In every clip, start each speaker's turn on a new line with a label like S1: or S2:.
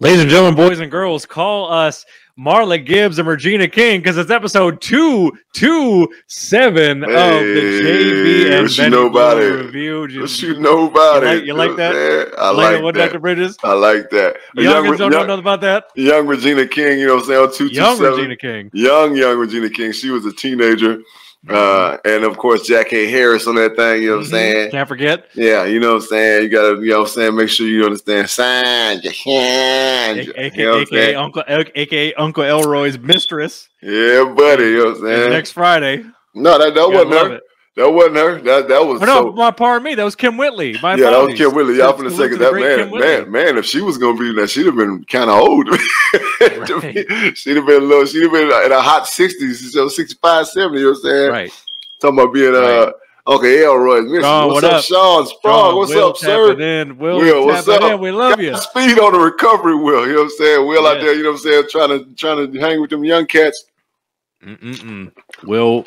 S1: Ladies and gentlemen, boys and girls, call us Marla Gibbs and Regina King because it's episode two two seven
S2: Hey,
S1: of the JB and Benny
S2: know it?
S1: review. Just-
S2: you know about
S1: You like- you like that?
S2: what I'm
S1: like
S2: like
S1: what
S2: that.
S1: Dr. Bridges?
S2: I like that.
S1: Youngins
S2: young,
S1: don't know
S2: young,
S1: nothing about that.
S2: young Regina King, you know what I'm saying? Oh, two
S1: Young. Regina King.
S2: Young, young Regina King. She was a teenager. Uh, and of course, Jackée Harry on that thing, you know what I'm
S1: Mhm.
S2: saying?
S1: Can't forget.
S2: Yeah, you know what I'm saying? You gotta, you know what I'm saying? Make sure you understand. Sign your hand.
S1: A-
S2: You know
S1: AKA? Uncle AKA Uncle Elroy's mistress.
S2: Yeah, buddy. You know what I'm saying?
S1: next Friday.
S2: no, that, that wasn't her.
S1: it.
S2: That wasn't her. That that was
S1: Oh, no,
S2: so.
S1: my pardon me. That was Kym Whitley. My
S2: yeah, that was. Kym Whitley. Y'all
S1: Salute the
S2: say that man, man, man. If she was gonna be that, she'd have been kind of old.
S1: Right.
S2: she'd have been a little. She'd have been in a hot sixties, so 65, 70, You know what I'm saying?
S1: Right.
S2: Talking about being uh
S1: Right.
S2: Uncle Elroy. Mister,
S1: Sean,
S2: what's
S1: what
S2: up? Sean Sprague?
S1: Sean,
S2: What's
S1: Will
S2: up, sir?
S1: In. Will,
S2: Will, what's up?
S1: In. We love you.
S2: Speed on the recovery, Will. You know what I'm saying? Will out there, you know what I'm saying, trying to trying to hang with them young cats.
S1: Mm-mm-mm. Will,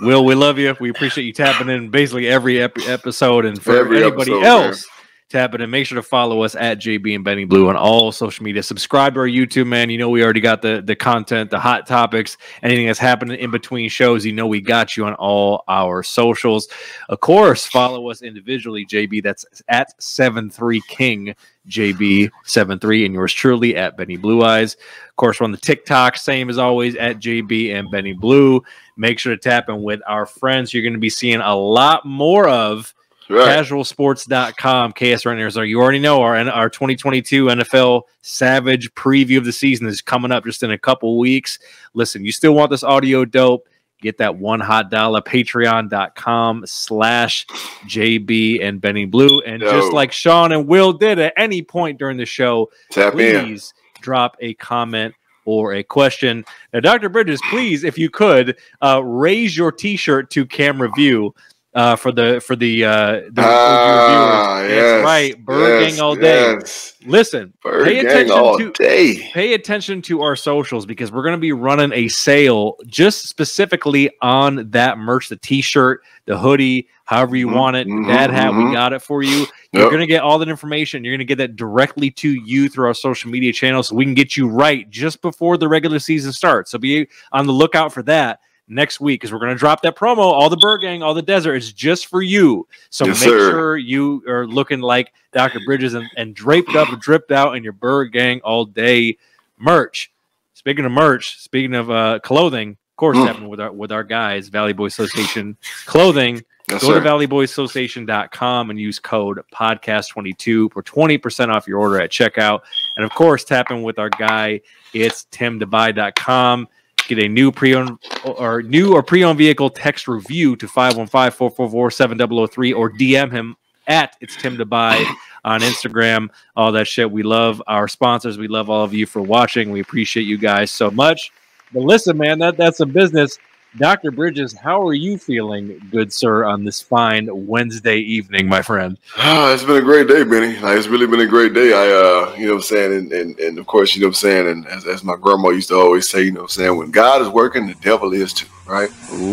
S1: Will, we love you. We appreciate you tapping in basically every ep- episode, and for
S2: Every
S1: anybody
S2: episode,
S1: else tapping And make sure to follow us at JB and Benny Blue on all social media. Subscribe to our YouTube, man. You know we already got the the content, the hot topics, anything that's happening in between shows. You know we got you on all our socials. Of course, follow us individually, JB. That's at seven three King. JB73 and yours truly at Benny Blue Eyes. Of course, we're on the TikTok, same as always at JB and Benny Blue. Make sure to tap in with our friends. You're going to be seeing a lot more of
S2: Right.
S1: casualsports.com. KS Runners, are you already know our our 2022 NFL Savage preview of the season is coming up just in a couple weeks. Listen, you still want this audio dope? Get that one hot dollar patreon.com slash JB and Benny Blue. And just like Sean and Will did at any point during the show,
S2: Tap in.
S1: please drop a comment or a question. Now, Dr. Bridges, please, if you could, uh, raise your T-shirt to camera view uh, for the for the uh, the,
S2: Ah, yes,
S1: That's right, Bird
S2: yes,
S1: Gang all day.
S2: yes.
S1: Listen,
S2: Bird
S1: pay attention to
S2: day.
S1: pay attention to our socials because we're going to be running a sale just specifically on that merch the t-shirt the hoodie however you
S2: Mhm,
S1: want it
S2: mhm,
S1: dad hat we
S2: mhm.
S1: got it for you you're going to get all that information you're going to get that directly to you through our social media channels so we can get you right just before the regular season starts so be on the lookout for that next week because we're going to drop that promo all the Bird Gang all the desert it's just for you so
S2: Yes,
S1: make
S2: sir.
S1: sure you are looking like dr bridges and, and draped up and dripped out in your Bird Gang all day merch speaking of merch speaking of uh clothing of course
S2: Mm.
S1: happening with our with our guys valley boy association clothing
S2: Yes,
S1: go to
S2: sir.
S1: valleyboyassociation.com and use code podcast22 for 20% off your order at checkout and of course tap in with our guy it's timtobuy.com get a new pre-owned or new or pre-owned vehicle text review to 515-444-7003 or dm him at it's tim to buy on instagram. All that shit. We love our sponsors. We love all of you for watching. We appreciate you guys so much. But listen man that that's a business Dr. Bridges, how are you feeling, good sir, on this fine Wednesday evening, my friend?
S2: Ah, it's been a great day, Benny. Like, it's really been a great day. I, uh, you know what I'm saying? And, and, and of course, you know what I'm saying? And as, as my grandma used to always say, you know what I'm saying? When God is working, the devil is too, right?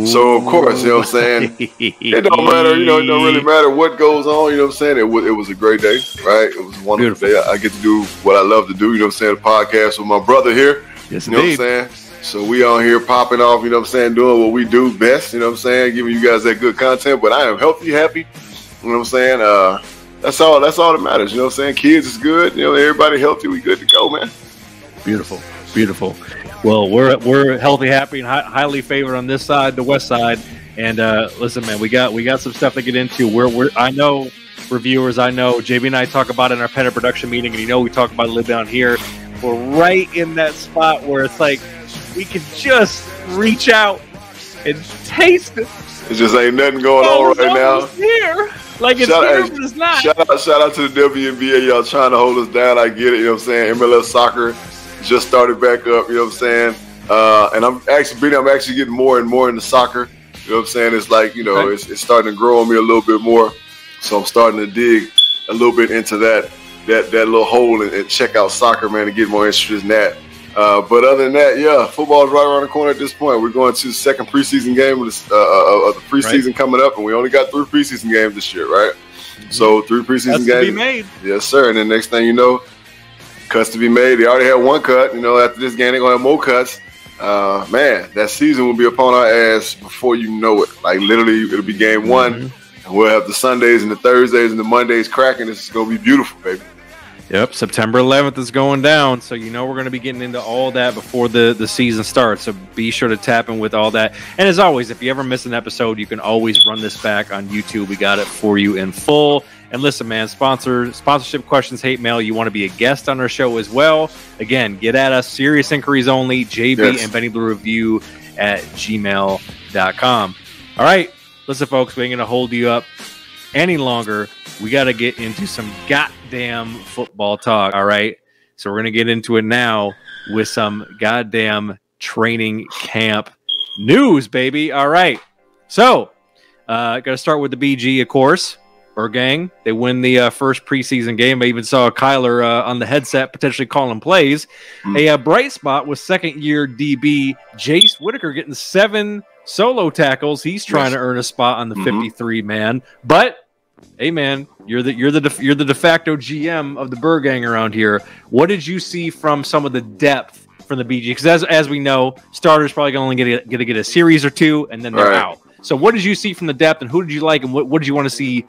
S2: So, of course, you know what I'm saying? It don't matter, you know, it don't really matter what goes on, you know what I'm saying? It was, it was a great day, right? It was a wonderful
S1: Beautiful.
S2: day. I, I get to do what I love to do, you know what I'm saying? A podcast with my brother here.
S1: Yes,
S2: You know what I'm
S1: indeed.
S2: saying? So we on here popping off, you know what I'm saying, doing what we do best, you know what I'm saying, giving you guys that good content. But I am healthy, happy, you know what I'm saying? Uh that's all that's all that matters, you know what I'm saying? Kids is good, you know, everybody healthy, we good to go, man.
S1: Beautiful, beautiful. Well, we're we're healthy, happy, and hi- highly favored on this side, the west side. And uh, listen, man, we got we got some stuff to get into. We're, we're I know reviewers, I know JB and I talk about it in our Pennant production meeting, and you know we talk about it little down here. We're right in that spot where it's like we can just reach out and taste it.
S2: It just ain't nothing going
S1: Oh,
S2: on right now.
S1: here. Like it's
S2: Shout-
S1: here, but it's not.
S2: Shout out, shout out to the WNBA, y'all trying to hold us down. I get it, you know what I'm saying? MLS soccer just started back up, you know what I'm saying? Uh, and I'm actually I'm actually getting more and more into soccer. You know what I'm saying? It's like, you know,
S1: Okay.
S2: it's, it's starting to grow on me a little bit more. So I'm starting to dig a little bit into that that that little hole and, and check out soccer, man, and get more interested in that. Uh, but other than that, yeah, football is right around the corner at this point. We're going to the second preseason game of, this, uh, uh, of the preseason coming up, and we only got three preseason games this year, right? So three preseason
S1: That's to be
S2: games.
S1: made.
S2: Yes, sir. And then next thing you know, cuts to be made. They already had one cut. You know, after this game, they're gonna have more cuts. Uh, man, that season will be upon our ass before you know it. Like literally, it'll be game one, mm-hmm. and we'll have the Sundays and the Thursdays and the Mondays cracking. This is gonna be beautiful, baby.
S1: Yep, September 11th is going down, so you know we're going to be getting into all that before the the season starts. So be sure to tap in with all that. And as always, if you ever miss an episode, you can always run this back on YouTube. We got it for you in full. And listen, man, sponsor sponsorship questions, hate mail. You want to be a guest on our show as well? Again, get at us. Serious inquiries only. JB yes. and Benny Blue Review at gmail.com. All right, listen, folks, we ain't gonna hold you up any longer. We got to get into some goddamn football talk. All right, so we're gonna get into it now with some goddamn training camp news, baby. All right, so uh, got to start with the BG, of course or gang. They win the uh, first preseason game. I even saw Kyler uh, on the headset potentially calling plays. Mm. A, a, uh, bright spot was second year DB Jace Whittaker getting seven solo tackles. He's trying yes. to earn a spot on the mm-hmm. 53 man. But hey, man, you're the you're the de, you're the de facto GM of the Burr gang around here. What did you see from some of the depth from the BG? Because as as we know, starters probably only get to, get to get a series or two, and then they're right. out. So, what did you see from the depth, and who did you like, and what, what did you want to see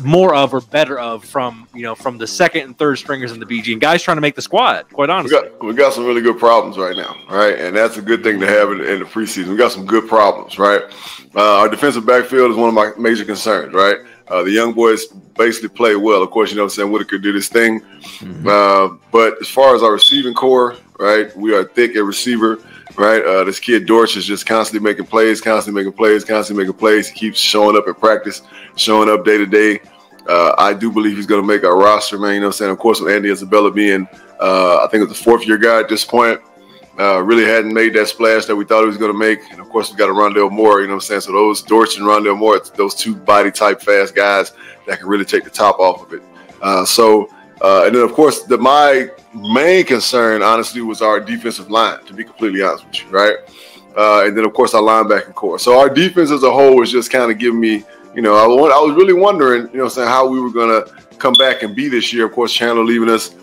S1: more of or better of from you know from the second and third stringers in the BG and guys trying to make the squad. Quite honestly,
S2: we got, we got some really good problems right now, right? And that's a good thing to have in, in the preseason. We got some good problems, right? Uh, our defensive backfield is one of my major concerns, right? Uh, the young boys basically play well. Of course, you know what I'm saying. Whittaker did his thing, mm-hmm. uh, but as far as our receiving core, right, we are thick at receiver right? Uh, this kid Dortch is just constantly making plays, constantly making plays, constantly making plays. He keeps showing up at practice, showing up day to day. Uh, I do believe he's going to make our roster, man. You know what I'm saying? Of course, with Andy Isabella being, uh, I think, it's the fourth year guy at this point, uh, really hadn't made that splash that we thought he was going to make. And of course, we got a Rondale Moore, you know what I'm saying? So those Dortch and Rondale Moore, those two body type fast guys that can really take the top off of it. Uh, so, uh, and then of course, the, my main concern, honestly, was our defensive line, to be completely honest with you, right? Uh, and then, of course, our linebacking core. So our defense as a whole was just kind of giving me you know, I, I was really wondering, you know, saying how we were going to come back and be this year. Of course, Chandler leaving us.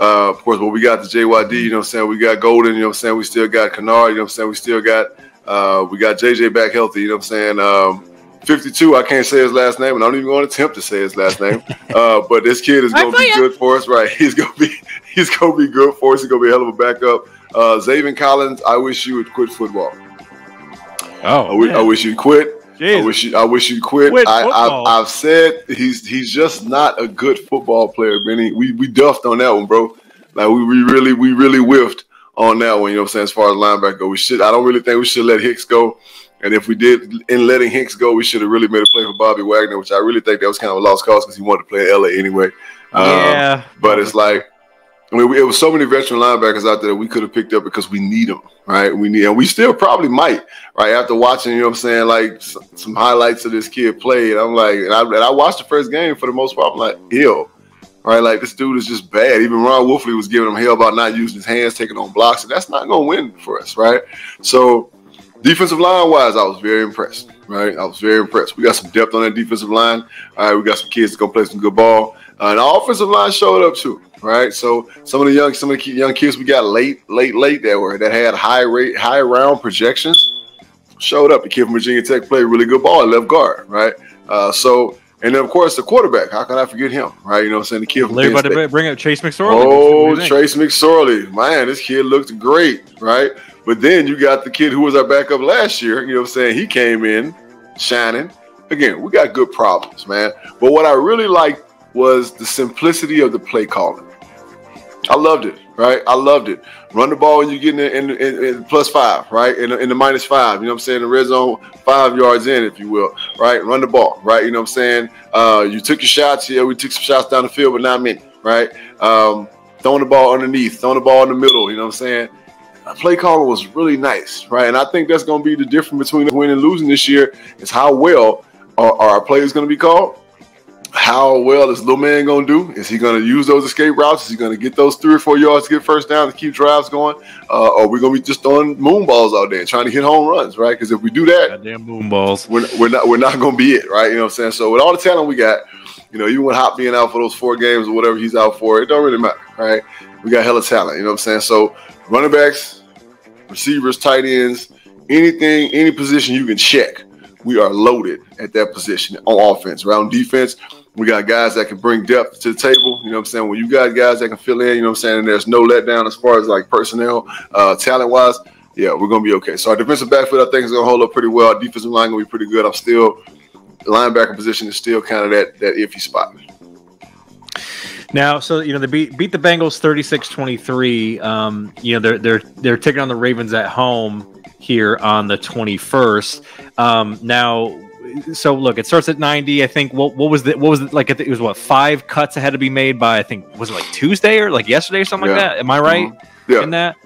S2: Uh, of course, but we got the JYD, you know what I'm saying? We got Golden, you know what I'm saying? We still got Kennard, you know what I'm saying? We still got, uh, we got JJ back healthy, you know what I'm saying? Um, 52, I can't say his last name, and I don't even want to attempt to say his last name. Uh, but this kid is going to be good for us, right? He's going to be, he's going to be good for us. He's going to be a hell of a backup. Uh, Zaven Collins, I wish you would quit football. Oh, I wish, I wish you'd quit. Jesus. I wish you, I wish you quit. quit I, have said he's he's just not a good football player, Benny. We we duffed on that one, bro. Like we, we really we really whiffed on that one. You know what I'm saying? As far as linebacker, go, we should. I don't really think we should let Hicks go. And if we did, in letting Hicks go, we should have really made a play for Bobby Wagner, which I really think that was kind of a lost cause because he wanted to play in LA anyway. Yeah. Um, but it's like I mean, it was so many veteran linebackers out there that we could have picked up because we need them, right? We need, and we still probably might, right? After watching, you know what I'm saying, like some highlights of this kid play, and I'm like, and I, and I watched the first game for the most part, I'm like, ill, right? Like this dude is just bad. Even Ron Wolfley was giving him hell about not using his hands, taking on blocks, and that's not going to win for us, right? So, defensive line wise, I was very impressed, right? I was very impressed. We got some depth on that defensive line. All right, we got some kids that gonna play some good ball. Uh, and the offensive line showed up too, right? So some of the young, some of the young kids we got late, late, late that were that had high rate, high round projections showed up. The kid from Virginia Tech played really good ball at left guard, right? Uh, so and then of course the quarterback. How can I forget him? Right? You know what I'm saying? The kid from
S1: about to bring up Chase McSorley.
S2: Oh, Trace McSorley. Man, this kid looked great, right? But then you got the kid who was our backup last year. You know what I'm saying? He came in shining. Again, we got good problems, man. But what I really like was the simplicity of the play calling. I loved it, right? I loved it. Run the ball and you get in, in, in, in plus five, right? In, in the minus five, you know what I'm saying? The red zone, five yards in, if you will, right? Run the ball, right? You know what I'm saying? Uh, you took your shots. Yeah, we took some shots down the field, but not many, right? Um, throwing the ball underneath, throwing the ball in the middle, you know what I'm saying? play calling was really nice, right? And I think that's going to be the difference between winning and losing this year is how well are, are our plays going to be called how well is little man going to do? Is he going to use those escape routes? Is he going to get those three or four yards to get first down to keep drives going? Uh, or are we going to be just throwing moon balls out there trying to hit home runs, right? Because if we do that,
S1: goddamn moon balls,
S2: we're, we're not we're not going to be it, right? You know what I'm saying? So with all the talent we got, you know, even with Hop being out for those four games or whatever he's out for, it don't really matter, right? We got hella talent. You know what I'm saying? So running backs, receivers, tight ends, anything, any position you can check. We are loaded at that position on offense. On defense, we got guys that can bring depth to the table. You know what I'm saying? When you got guys that can fill in, you know what I'm saying? And there's no letdown as far as like personnel, uh, talent wise. Yeah, we're gonna be okay. So our defensive backfield, I think, is gonna hold up pretty well. Our defensive line gonna be pretty good. I'm still the linebacker position is still kind of that that iffy spot.
S1: Now, so you know they beat beat the Bengals 36-23. Um, you know they're they're they're taking on the Ravens at home here on the 21st. Um, now, so look, it starts at 90. I think what what was the what was it like? It was what five cuts had to be made by I think was it like Tuesday or like yesterday or something yeah. like that. Am I right mm-hmm. yeah. in that?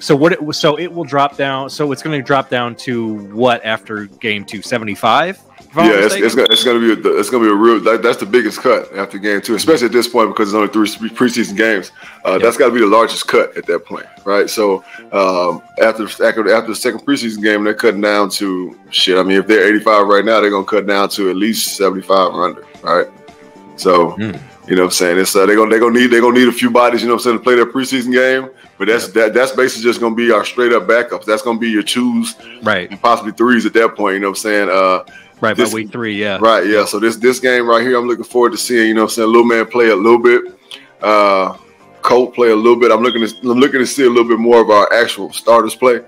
S1: So what it so it will drop down. So it's going to drop down to what after game two seventy five
S2: yeah, it's, it's, gonna, it's gonna be a, it's gonna be a real that, that's the biggest cut after game two, especially at this point because it's only three preseason games. Uh, That's got to be the largest cut at that point, right? So um, after after after the second preseason game, they're cutting down to shit. I mean, if they're 85 right now, they're gonna cut down to at least 75 or under, right? So mm. you know what I'm saying? It's uh, they're gonna they're gonna need they're gonna need a few bodies, you know what I'm saying, to play their preseason game. But that's yeah. that that's basically just gonna be our straight up backups. That's gonna be your twos,
S1: right,
S2: and possibly threes at that point. You know what I'm saying? Uh,
S1: Right this, by week three, yeah.
S2: Right, yeah. So this this game right here, I'm looking forward to seeing. You know, I'm saying little man play a little bit, uh, Colt play a little bit. I'm looking to I'm looking to see a little bit more of our actual starters play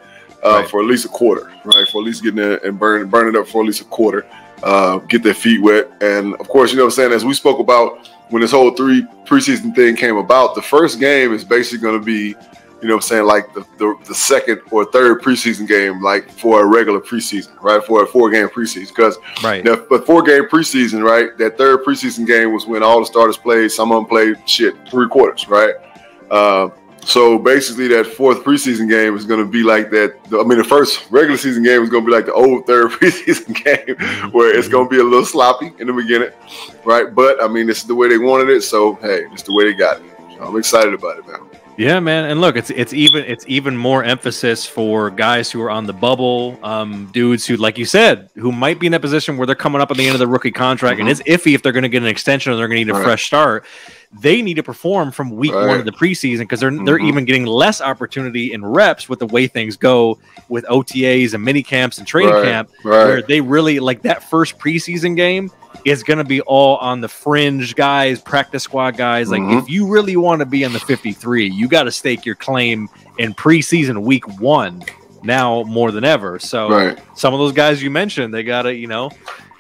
S2: uh, right. for at least a quarter, right? For at least getting there and burn burn it up for at least a quarter, uh, get their feet wet, and of course, you know, what I'm saying as we spoke about when this whole three preseason thing came about, the first game is basically going to be you know what I'm saying, like the, the, the, second or third preseason game, like for a regular preseason, right? For a four game preseason. Because
S1: right.
S2: Now, but four game preseason, right? That third preseason game was when all the starters played, some of them played shit, three quarters, right? Uh, so basically, that fourth preseason game is going to be like that. I mean, the first regular season game is going to be like the old third preseason game, mm-hmm. where it's going to be a little sloppy in the beginning, right? But I mean, this is the way they wanted it, so hey, it's the way they got it. So I'm excited about it, man.
S1: Yeah, man, and look, it's it's even it's even more emphasis for guys who are on the bubble, um, dudes who, like you said, who might be in that position where they're coming up at the end of the rookie contract, mm-hmm. and it's iffy if they're going to get an extension or they're going to need a right. fresh start. They need to perform from week right. one of the preseason because they're mm-hmm. they're even getting less opportunity in reps with the way things go with OTAs and mini camps and training right. camp, where they really like that first preseason game is going to be all on the fringe guys, practice squad guys. Like, mm-hmm. if you really want to be in the 53, you got to stake your claim in preseason week one now more than ever. So, right. some of those guys you mentioned, they got to, you know,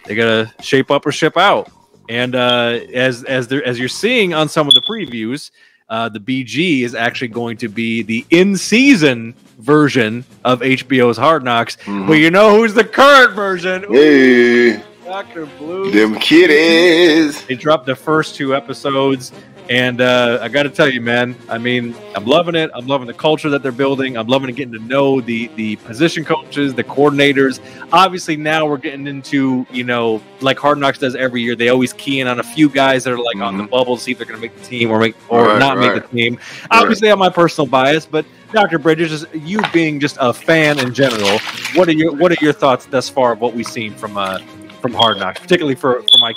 S1: they got to shape up or ship out. And uh, as as there as you're seeing on some of the previews, uh, the BG is actually going to be the in season version of HBO's Hard Knocks. Mm-hmm. But you know who's the current version?
S2: Hey.
S1: Doctor Blue.
S2: Them kiddies.
S1: They dropped the first two episodes, and uh, I got to tell you, man. I mean, I'm loving it. I'm loving the culture that they're building. I'm loving getting to know the the position coaches, the coordinators. Obviously, now we're getting into you know like Hard Knocks does every year. They always key in on a few guys that are like mm-hmm. on the bubble to see if they're going to make the team or make or right, not right. make the team. Obviously, right. I have my personal bias, but Dr. Bridges, you being just a fan in general, what are your what are your thoughts thus far of what we've seen from uh, from Hard Knocks, particularly for, for my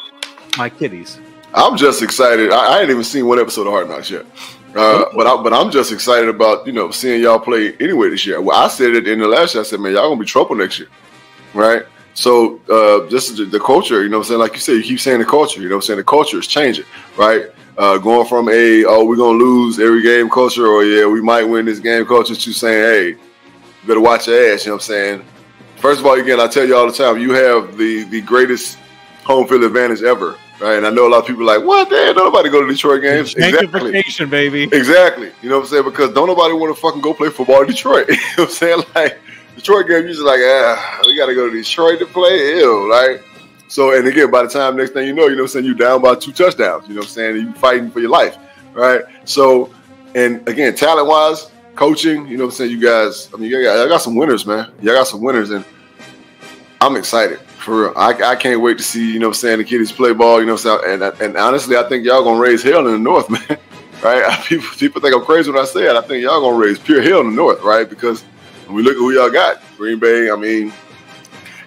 S1: my kiddies.
S2: I'm just excited. I, I ain't even seen one episode of Hard Knocks yet. Uh, but I, but I'm just excited about you know seeing y'all play anyway this year. Well, I said it in the last year. I said, man, y'all gonna be trouble next year, right? So uh, this is the, culture. You know, I'm saying like you said, you keep saying the culture. You know, I'm saying the culture is changing, right? Uh, going from a oh we're gonna lose every game culture, or yeah we might win this game culture, to saying hey, you better watch your ass. You know what I'm saying? First of all, again, I tell you all the time, you have the the greatest home field advantage ever, right? And I know a lot of people are like, what? Damn, don't nobody go to Detroit games.
S1: Exactly. baby.
S2: Exactly. You know what I'm saying? Because don't nobody want to fucking go play football in Detroit. you know what I'm saying? Like Detroit game, usually like, ah, we got to go to Detroit to play. Ew, right? So, and again, by the time next thing you know, you know what I'm saying, you down by two touchdowns. You know what I'm saying? You fighting for your life, right? So, and again, talent wise, coaching, you know what I'm saying? You guys, I mean, you got, I got some winners, man. Y'all got some winners, and I'm excited for real. I, I can't wait to see, you know what I'm saying, the kiddies play ball, you know what I'm saying? And, and honestly, I think y'all gonna raise hell in the north, man. right? People, people think I'm crazy when I say it. I think y'all gonna raise pure hell in the north, right? Because when we look at who y'all got, Green Bay, I mean,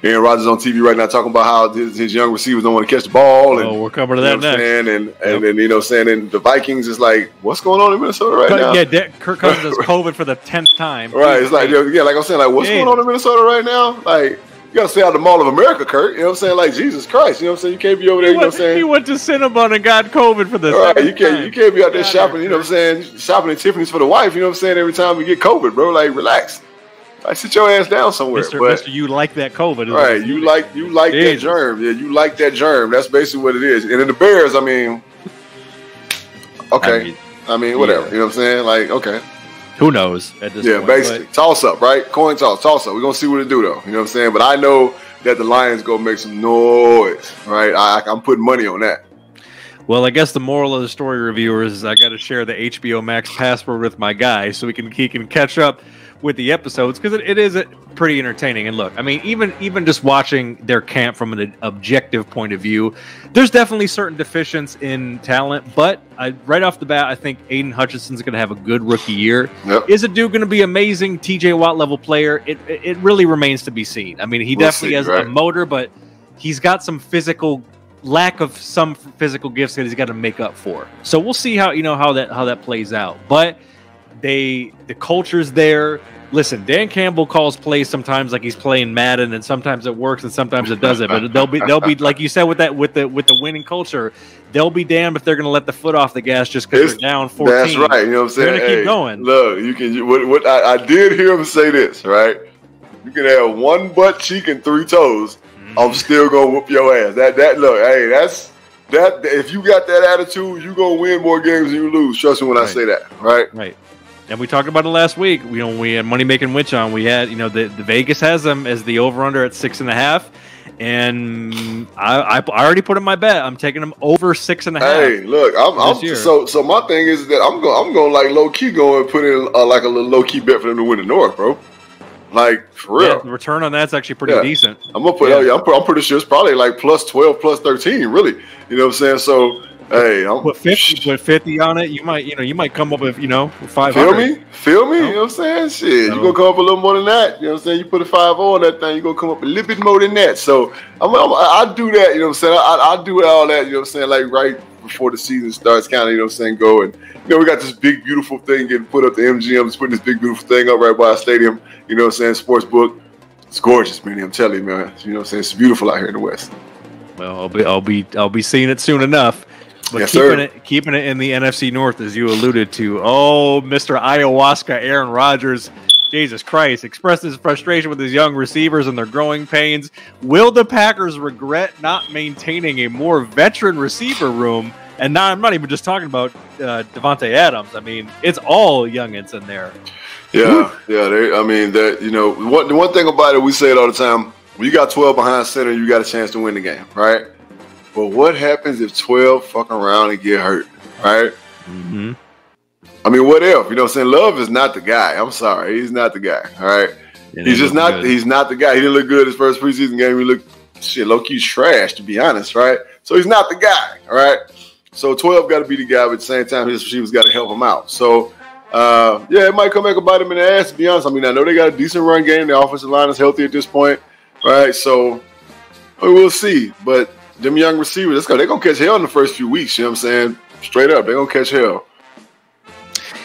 S2: Aaron Rodgers on TV right now talking about how his, his young receivers don't want to catch the ball. Oh, and,
S1: oh, we're coming to that
S2: you know
S1: next.
S2: And and, yep. and you know, saying and the Vikings is like, what's going on in Minnesota right
S1: but,
S2: now?
S1: Yeah, De- Kirk Cousins has COVID for the tenth time.
S2: Right. It's like yeah, like I'm saying, like what's yeah. going on in Minnesota right now? Like you gotta stay out the Mall of America, Kurt. You know what I'm saying? Like Jesus Christ, you know what I'm saying? You can't be over there. You know what I'm saying?
S1: He went to Cinnabon and got COVID for the
S2: right. You can't time. you can't be out there shopping. You know what I'm saying? Shopping at Tiffany's for the wife. You know what I'm saying? Every time we get COVID, bro, like relax. Like sit your ass down somewhere.
S1: Mister,
S2: but,
S1: Mister, you like that COVID,
S2: right? You like you like Jesus. that germ. Yeah, you like that germ. That's basically what it is. And in the Bears, I mean, okay, I mean, I mean whatever. Yeah. You know what I'm saying? Like okay.
S1: Who knows at this
S2: yeah,
S1: point?
S2: basically. But... Toss up, right? Coin toss, toss up. We're gonna see what it do though. You know what I'm saying? But I know that the Lions go make some noise, right? I, I'm putting money on that.
S1: Well, I guess the moral of the story, reviewers, is I got to share the HBO Max password with my guy so we can he can catch up with the episodes because it, it is pretty entertaining. And look, I mean, even even just watching their camp from an objective point of view, there's definitely certain deficiencies in talent. But I, right off the bat, I think Aidan Hutchinson's going to have a good rookie year. Yep. Is a dude going to be amazing TJ Watt level player? It it really remains to be seen. I mean, he we'll definitely see, has right. a motor, but he's got some physical lack of some physical gifts that he's got to make up for. So we'll see how you know how that how that plays out. But they the culture's there. Listen, Dan Campbell calls plays sometimes like he's playing Madden, and sometimes it works and sometimes it doesn't. But they'll be they'll be like you said with that with the with the winning culture, they'll be damned if they're going to let the foot off the gas just because they're down fourteen.
S2: That's right. You know what I'm saying?
S1: They're going to keep going.
S2: Look, you can. What, what I, I, did hear him say this right. You can have one butt cheek and three toes. Mm-hmm. I'm still gonna whoop your ass. That that look. Hey, that's that. If you got that attitude, you gonna win more games than you lose. Trust me when right. I say that. Right.
S1: Right and we talked about it last week. You know, we had money making witch on. We had, you know, the, the Vegas has them as the over under at six and a half, and I, I, I already put in my bet. I'm taking them over six and a half.
S2: Hey, look, I'm, I'm so so. My thing is that I'm going I'm going like low key going and put in uh, like a little low key bet for them to win the North, bro. Like for real, yeah,
S1: the return on that's actually pretty yeah. decent.
S2: I'm gonna put. Oh, yeah, I'm, I'm pretty sure it's probably like plus twelve, plus thirteen, really. You know what I'm saying? So Hey, I'm
S1: put fifty, put fifty on it. You might, you know, you might come up with, you know, five.
S2: Feel me? Feel me? You know what I'm saying? Shit, no. you gonna come up a little more than that. You know what I'm saying? You put a five on that thing, you gonna come up a little bit more than that. So I'm, I'm I do that. You know what I'm saying? I, I do all that. You know what I'm saying? Like right before the season starts, kind of. You know what I'm saying? Go and you know we got this big beautiful thing getting put up. The MGM is putting this big beautiful thing up right by our stadium. You know what I'm saying? Sports book. It's gorgeous, man. I'm telling you, man. You know what I'm saying? It's beautiful out here in the West.
S1: Well, I'll be, I'll be, I'll be seeing it soon enough. But yes, keeping sir. it keeping it in the NFC North, as you alluded to. Oh, Mr. Ayahuasca, Aaron Rodgers. Jesus Christ, expressed his frustration with his young receivers and their growing pains. Will the Packers regret not maintaining a more veteran receiver room? And now I'm not even just talking about uh, Davante Adams. I mean, it's all youngins in there.
S2: Yeah, yeah. They, I mean, that you know, one, the one thing about it, we say it all the time. When you got 12 behind center, you got a chance to win the game, right? But what happens if 12 fuck around and get hurt, right? Mm-hmm. I mean, what if? You know what I'm saying? Love is not the guy. I'm sorry. He's not the guy. All right. he's just not good. he's not the guy. He didn't look good his first preseason game. He looked shit low key trash, to be honest, right? So he's not the guy. All right. So 12 got to be the guy, but at the same time, his receivers got to help him out. So uh, yeah, it might come back and bite him in the ass, to be honest. I mean, I know they got a decent run game. The offensive line is healthy at this point. Right. So we'll see. But them young receivers, they're gonna catch hell in the first few weeks. You know what I'm saying? Straight up, they're gonna catch hell.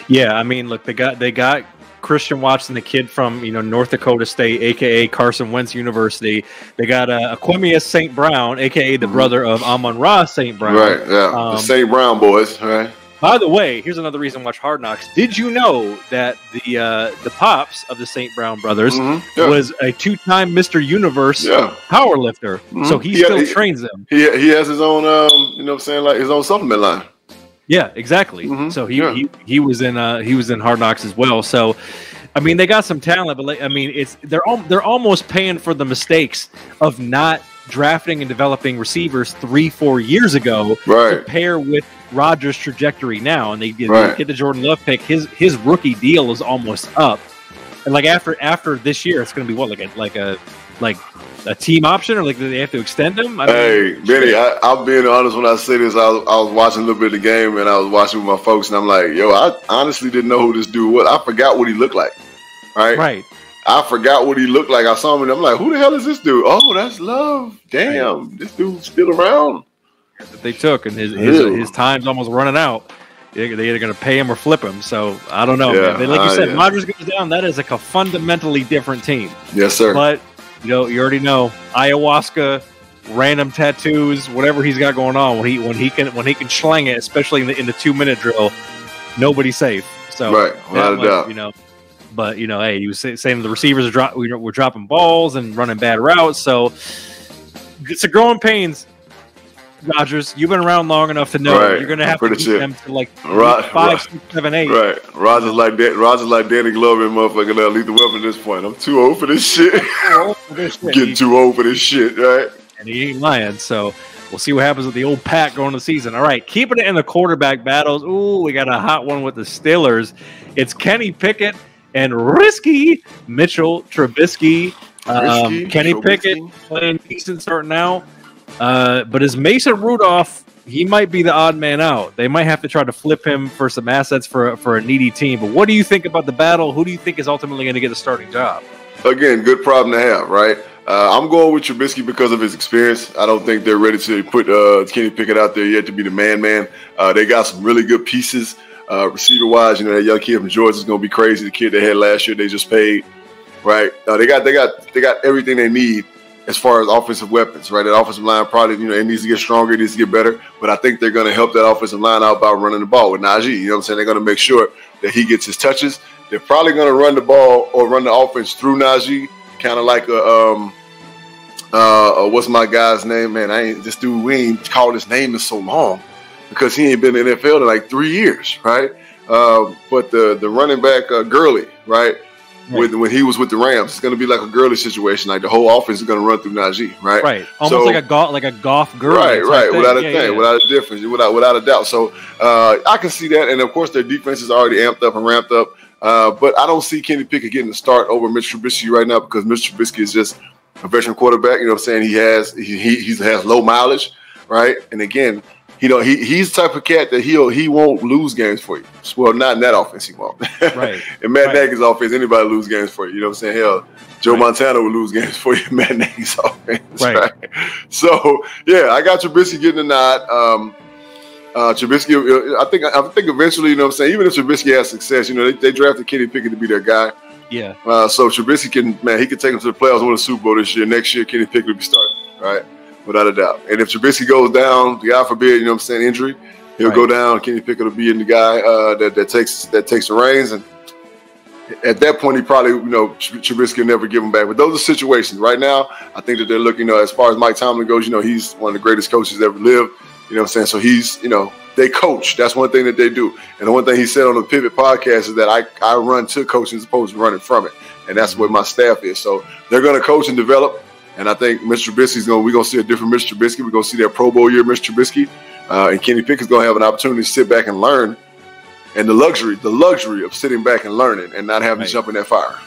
S1: Yeah, I mean, look, they got they got Christian Watson, the kid from you know North Dakota State, aka Carson Wentz University. They got uh, Equanimeous St. Brown, aka the mm-hmm. brother of Amon-Ra St. Brown.
S2: Right, yeah, um, the St. Brown boys, right?
S1: By the way, here's another reason to watch Hard Knocks. Did you know that the uh, the pops of the St. Brown brothers mm-hmm. yeah. was a two time Mr. Universe yeah. power lifter? Mm-hmm. So he, he still he, trains them.
S2: He, he has his own, um, you know, what I'm saying like his own supplement line.
S1: Yeah, exactly. Mm-hmm. So he, yeah. he he was in uh, he was in Hard Knocks as well. So. I mean, they got some talent, but like, I mean, it's they're al- they're almost paying for the mistakes of not drafting and developing receivers three, four years ago
S2: right. to
S1: pair with Rodgers' trajectory now. And they, they right. get the Jordan Love pick. His his rookie deal is almost up. And like after after this year, it's going to be what like a like a like a team option, or like do they have to extend him?
S2: I hey, Benny, I, am being honest when I say this. I was, I was watching a little bit of the game, and I was watching with my folks, and I'm like, yo, I honestly didn't know who this dude was. I forgot what he looked like. Right.
S1: Right.
S2: I forgot what he looked like. I saw him and I'm like, who the hell is this dude? Oh, that's Love. Damn, this dude's still around.
S1: That they took, and his his, his time's almost running out. They're either going to pay him or flip him. So I don't know. Yeah, like you uh, said, yeah. Rodgers goes down. That is like a fundamentally different team.
S2: Yes, sir.
S1: But you know, you already know ayahuasca, random tattoos, whatever he's got going on. When he when he can when he can slang it, especially in the in the two minute drill, nobody's safe. So
S2: right, without a doubt.
S1: You know, but you know, hey, he was saying the receivers are drop, we're dropping balls and running bad routes. So it's a growing pains. Rodgers, you've been around long enough to know right. you're going to have to beat them to like Rod, five, Rod, six, seven, eight.
S2: Right. Rodgers like that. Rodgers like Danny Glover and motherfucking uh, lethal weapon at this point. I'm too old for this shit. for this shit. Getting too old for this shit, right?
S1: And he ain't lying. So we'll see what happens with the old pack going to the season. All right, keeping it in the quarterback battles. Ooh, we got a hot one with the Steelers. It's Kenny Pickett and risky Mitchell Trubisky. Um, Kenny. Pickett playing decent starting now, uh, but as Mason Rudolph, he might be the odd man out. They might have to try to flip him for some assets for for a needy team. But what do you think about the battle? Who do you think is ultimately going to get the starting job?
S2: Again, good problem to have, right? Uh, I'm going with Trubisky because of his experience. I don't think they're ready to put uh, Kenny Pickett out there yet to be the man man. Uh, they got some really good pieces. Uh, receiver wise, you know that young kid from Georgia is going to be crazy. The kid they had last year, they just paid, right? Uh, they got they got they got everything they need as far as offensive weapons, right? That offensive line probably you know it needs to get stronger, it needs to get better. But I think they're going to help that offensive line out by running the ball with Najee. You know what I'm saying? They're going to make sure that he gets his touches. They're probably going to run the ball or run the offense through Najee, kind of like a um, uh, uh, what's my guy's name? Man, I ain't this dude. We ain't called his name in so long because he ain't been in the NFL in like three years, right? Uh, but the the running back uh, Gurley, right? With, when he was with the Rams, it's going to be like a Gurley situation. Like the whole offense is going to run through Najee, right?
S1: Right, almost so, like a golf, like a golf girl.
S2: Right, right, thing. without a yeah, thing, yeah. without a difference, without without a doubt. So uh, I can see that, and of course their defense is already amped up and ramped up. Uh, but I don't see Kenny Pickett getting the start over Mitch Trubisky right now because Mitch Trubisky is just a veteran quarterback. You know what I'm saying? He has he he, he has low mileage, right? And again, you know, he he's the type of cat that he'll he won't lose games for you. Well, not in that offense, he won't.
S1: Right.
S2: in Matt right. Nagy's offense, anybody lose games for you. You know what I'm saying? Hell, Joe right. Montana will lose games for you in Matt Nagy's offense. Right. right. So yeah, I got Trubisky getting a nod. Um, uh, Trubisky, I think I think eventually, you know what I'm saying, even if Trubisky has success, you know, they, they drafted Kenny Pickett to be their guy.
S1: Yeah.
S2: Uh, so Trubisky can, man, he can take them to the playoffs, win a Super Bowl this year. Next year, Kenny Pickett will be starting, right? Without a doubt. And if Trubisky goes down, God forbid, you know what I'm saying, injury, he'll right. go down. Kenny Pickett will be in the guy uh, that, that takes that takes the reins. And at that point, he probably, you know, Trubisky will never give him back. But those are situations. Right now, I think that they're looking, you know, as far as Mike Tomlin goes, you know, he's one of the greatest coaches ever lived. You know what I'm saying? So he's, you know, they coach. That's one thing that they do. And the one thing he said on the Pivot podcast is that I, I run to coaching as opposed to running from it. And that's where my staff is. So they're going to coach and develop. And I think Mr. Trubisky's going. We're going to see a different Mr. Trubisky. We're going to see that Pro Bowl year, Mr. Trubisky, uh, and Kenny Pickett's going to have an opportunity to sit back and learn, and the luxury, the luxury of sitting back and learning and not having right. to jump in that fire.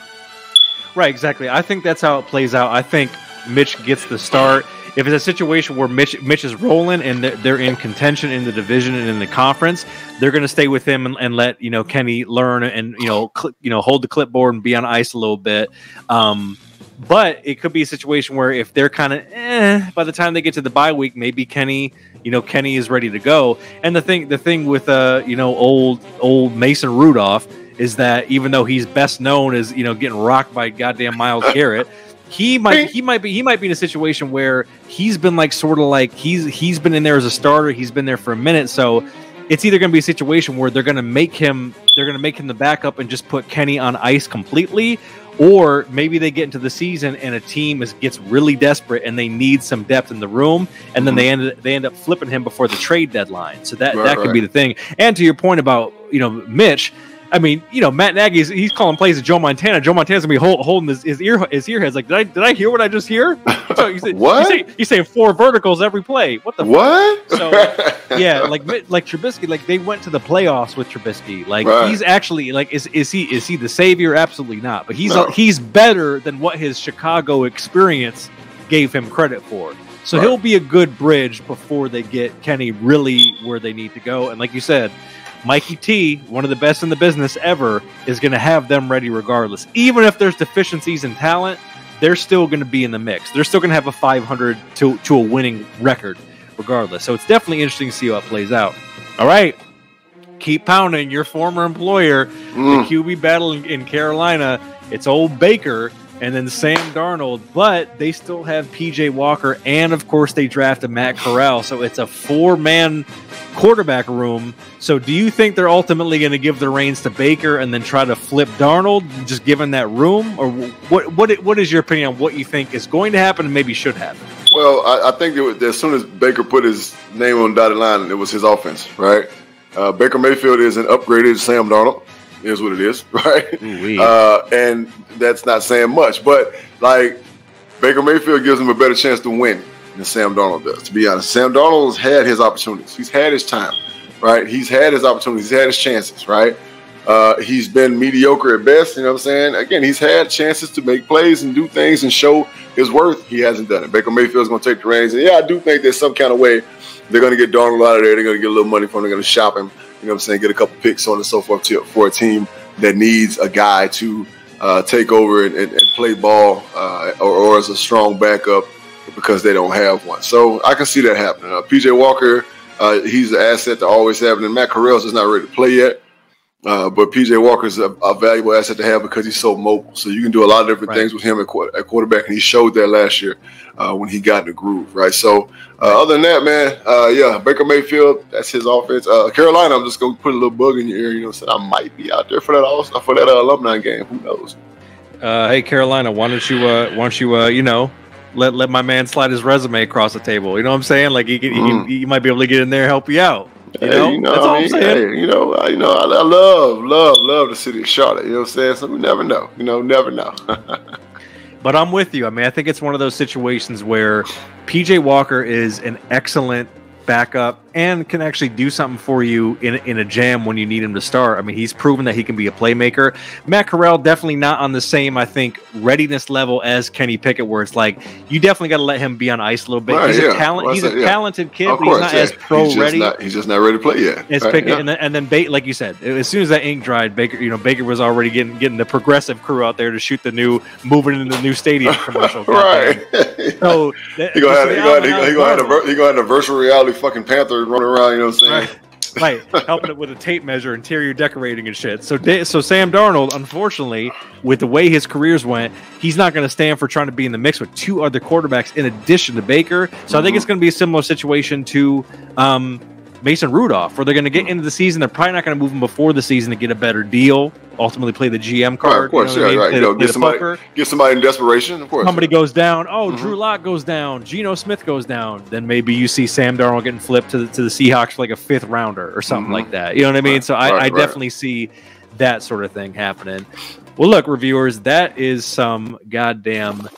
S1: Right, exactly. I think that's how it plays out. I think Mitch gets the start. If it's a situation where Mitch, Mitch is rolling and they're in contention in the division and in the conference, they're going to stay with him and, and, let you know Kenny learn and you know cl- you know hold the clipboard and be on ice a little bit. Um, but it could be a situation where if they're kind of eh, by the time they get to the bye week, maybe Kenny, you know, Kenny is ready to go. And the thing, the thing with uh, you know, old old Mason Rudolph is that even though he's best known as you know getting rocked by goddamn Myles Garrett, he might he might be he might be in a situation where he's been like sort of like he's he's been in there as a starter. He's been there for a minute, so it's either going to be a situation where they're going to make him they're going to make him the backup and just put Kenny on ice completely, or maybe they get into the season and a team is, gets really desperate and they need some depth in the room, and then mm-hmm. they end they end up flipping him before the trade deadline. So that right, that could right. be the thing. And to your point about you know Mitch, I mean, you know, Matt Nagy's he's calling plays to Joe Montana. Joe Montana's gonna be hold, holding his, his ear his ear heads like, did I did I hear what I just hear?
S2: So you say, what?
S1: You say, you say four verticals every play. What the
S2: what?
S1: So yeah, like like Trubisky, like they went to the playoffs with Trubisky. Like right. he's actually like is is he is he the savior? Absolutely not. But he's no. he's better than what his Chicago experience gave him credit for. So right. he'll be a good bridge before they get Kenny really where they need to go. And like you said, Mikey T, one of the best in the business ever, is going to have them ready regardless. Even if there's deficiencies in talent, they're still going to be in the mix. They're still going to have a 500 to, to a winning record regardless. So it's definitely interesting to see how it plays out. All right. Keep pounding your former employer, mm. the QB battle in, in Carolina. It's old Baker and then Sam Darnold, but they still have PJ Walker, and of course they drafted Matt Corral. So it's a four man quarterback room. So do you think they're ultimately going to give the reins to Baker and then try to flip Darnold, just given that room, or what? What? What is your opinion on what you think is going to happen and maybe should happen?
S2: Well, I, I think that as soon as Baker put his name on dotted line, it was his offense, right? Uh, Baker Mayfield is an upgraded Sam Darnold is what it is, right? Uh, and that's not saying much, but like Baker Mayfield gives him a better chance to win than Sam Donald does. To be honest, Sam Darnold's had his opportunities. He's had his time, right? He's had his opportunities. He's had his chances, right? Uh, he's been mediocre at best. You know what I'm saying? Again, he's had chances to make plays and do things and show his worth. He hasn't done it. Baker Mayfield's going to take the reins. And yeah, I do think there's some kind of way they're going to get Donald out of there. They're going to get a little money from him. They're going to shop him you know what I'm saying, get a couple picks on and so forth to, for a team that needs a guy to uh, take over and, and, and play ball uh, or, or, as a strong backup because they don't have one. So I can see that happening. Uh, PJ Walker, uh, he's an asset to always have, and Matt Corral's is not ready to play yet. Uh, but PJ Walker is a, a, valuable asset to have because he's so mobile. So you can do a lot of different right. things with him at, at, quarterback, and he showed that last year uh, when he got in the groove, right? So uh, other than that, man, uh, yeah, Baker Mayfield, that's his offense. Uh, Carolina, I'm just gonna put a little bug in your ear. You know, said I might be out there for that for that uh, alumni game. Who knows?
S1: hey, Carolina, why don't you why don't you you know let let my man slide his resume across the table? You know what I'm saying? Like he, mm. he, he might be able to get in there and help you out. You know, hey, you know that's all I mean? I'm saying.
S2: Hey, you know, I, you know, I, I, love, love, love the city of Charlotte. You know what I'm saying? So we never know. You know, never know.
S1: but I'm with you. I mean, I think it's one of those situations where PJ Walker is an excellent backup and can actually do something for you in, in a jam when you need him to start. I mean, he's proven that he can be a playmaker. Matt Corral definitely not on the same, I think, readiness level as Kenny Pickett, where it's like you definitely got to let him be on ice a little bit. Right, he's yeah. a talent. Well, he's a yeah. talented kid, but he's not yeah. as pro
S2: he's
S1: ready.
S2: Not, he's just not ready to play yet.
S1: It's right, Pickett, and then, and then ba- like you said, as soon as that ink dried, Baker, you know, Baker was already getting getting the progressive crew out there to shoot the new moving in the new stadium commercial.
S2: right. so he gonna have he gonna have, he gonna have a virtual reality fucking Panther running around. You know what I'm saying?
S1: Right. right, helping it with a tape measure, interior decorating and shit. So, so Sam Darnold, unfortunately, with the way his careers went, he's not going to stand for trying to be in the mix with two other quarterbacks in addition to Baker. So, mm-hmm. I think it's mm-hmm. going to be a similar situation to um, Mason Rudolph, where they're going to get into the season. They're probably not going to move him before the season to get a better deal. Ultimately, play the GM card.
S2: Right, of course, you know yeah, I mean? right. you know, get somebody, get somebody in desperation. Of course,
S1: somebody goes down. Oh, mm-hmm. Drew Lock goes down. Geno Smith goes down. Then maybe you see Sam Darnold getting flipped to the, to the Seahawks for like a fifth rounder or something mm-hmm. like that. You know what I mean? Right, so I, I definitely see that sort of thing happening. Well, look, reviewers, that is some goddamn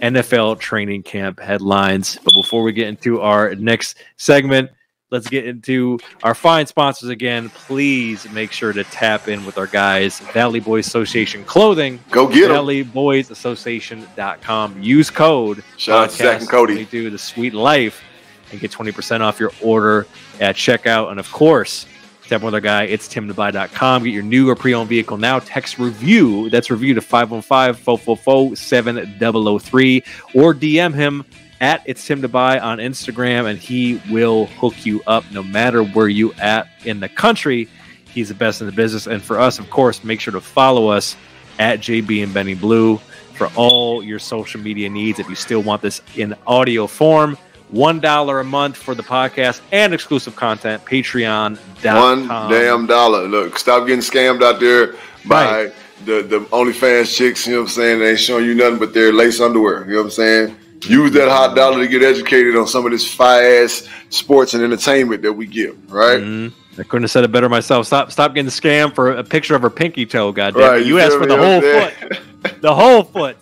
S1: NFL training camp headlines. But before we get into our next segment let's get into our fine sponsors again. Please make sure to tap in with our guys, Valley Boys Association Clothing.
S2: Go get
S1: them. ValleyBoysAssociation.com. Use code.
S2: Shout out to Zach and Cody.
S1: Do the sweet life and get 20% off your order at checkout. And of course, tap with our guy, it's timtobuy.com. Get your new or pre owned vehicle now. Text review. That's review to 515 444 7003 or DM him at it's Tim to buy on Instagram, and he will hook you up no matter where you at in the country. He's the best in the business, and for us, of course, make sure to follow us at JB and Benny Blue for all your social media needs. If you still want this in audio form, one dollar a month for the podcast and exclusive content. Patreon.
S2: One damn dollar. Look, stop getting scammed out there by right. the the OnlyFans chicks. You know what I'm saying? They ain't showing you nothing but their lace underwear. You know what I'm saying? Use that hot dollar to get educated on some of this fire ass sports and entertainment that we give, right?
S1: Mm-hmm. I couldn't have said it better myself. Stop, stop getting scammed for a picture of her pinky toe. Goddamn, right, you, you asked for the whole foot, the whole foot.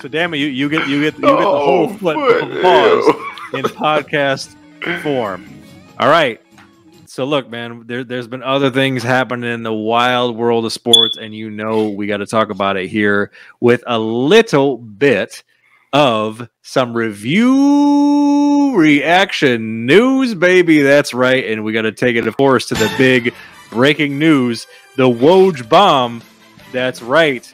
S1: So damn it, you, you get you get you get the whole foot, foot pause in podcast form. All right. So look, man, there, there's been other things happening in the wild world of sports, and you know we got to talk about it here with a little bit of some review reaction news, baby. That's right. And we got to take it, of course, to the big breaking news: the Woj bomb. That's right.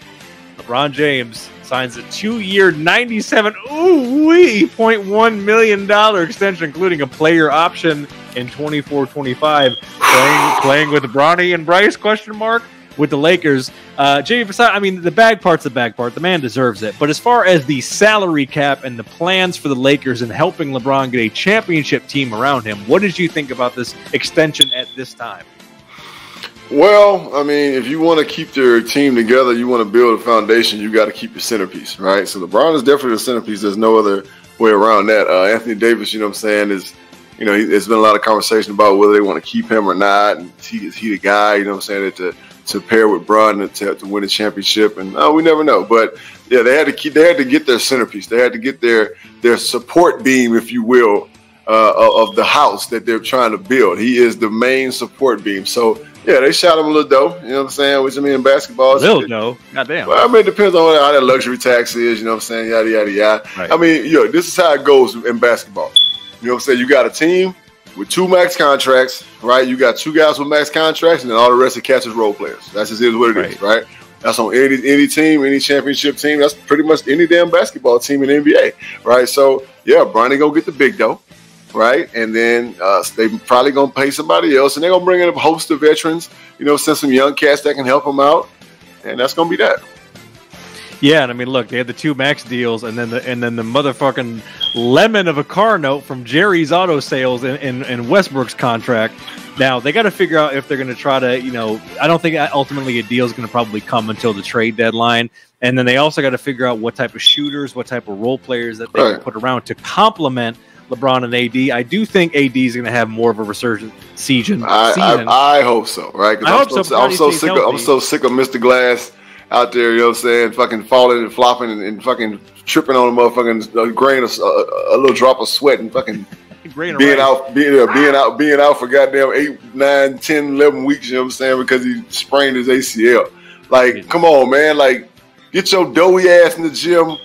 S1: LeBron James signs a two-year, ninety-seven ooh point one million dollar extension, including a player option in 24-25. Playing, playing with Bronny and Bryce? Question mark with the Lakers. Uh, Jamie I mean, the bag part's the bag part. The man deserves it. But as far as the salary cap and the plans for the Lakers and helping LeBron get a championship team around him, what did you think about this extension at this time?
S2: Well, I mean, if you want to keep your team together, you want to build a foundation, you got to keep your centerpiece, right? So LeBron is definitely the centerpiece. There's no other way around that. Uh, Anthony Davis, you know what I'm saying, is, you know, there's been a lot of conversation about whether they want to keep him or not. And he, is he the guy, you know what I'm saying, to, to pair with Bron to, to win a championship? And uh, we never know. But yeah, they had to keep, they had to get their centerpiece. They had to get their, their support beam, if you will, uh, of the house that they're trying to build. He is the main support beam. So yeah, they shot him a little dough. You know what I'm saying? Which I mean, in basketball,
S1: little dough. Goddamn.
S2: Well, I mean, it depends on how that luxury tax is. You know what I'm saying? Yada yada yada. Right. I mean, yo, this is how it goes in basketball. You know what I'm saying? You got a team with two max contracts, right? You got two guys with max contracts, and then all the rest of cats is role players. That's just is what it right. is, right? That's on any any team, any championship team. That's pretty much any damn basketball team in the NBA, right? So yeah, Bronny go get the big dough right? And then uh, they probably gonna pay somebody else, and they're gonna bring in a host of veterans. You know, send some young cats that can help them out, and that's gonna be that.
S1: Yeah, and I mean, look, they had the two max deals, and then the and then the motherfucking lemon of a car note from Jerry's Auto Sales in, in, in Westbrook's contract. Now they got to figure out if they're going to try to, you know, I don't think ultimately a deal is going to probably come until the trade deadline, and then they also got to figure out what type of shooters, what type of role players that they right. can put around to complement LeBron and AD. I do think AD is going to have more of a resurgent season.
S2: I. I, I hope so, right?
S1: I hope so. so
S2: I'm so sick. Of, I'm so sick of Mr. Glass out there. You know what I'm saying? Fucking falling and flopping and, and fucking tripping on a motherfucking a grain of a, a little drop of sweat and fucking. being out, being, uh, being out, being out for goddamn eight, nine, 10, 11 weeks. You know what I'm saying? Because he sprained his ACL. Like, come on, man! Like, get your doughy ass in the gym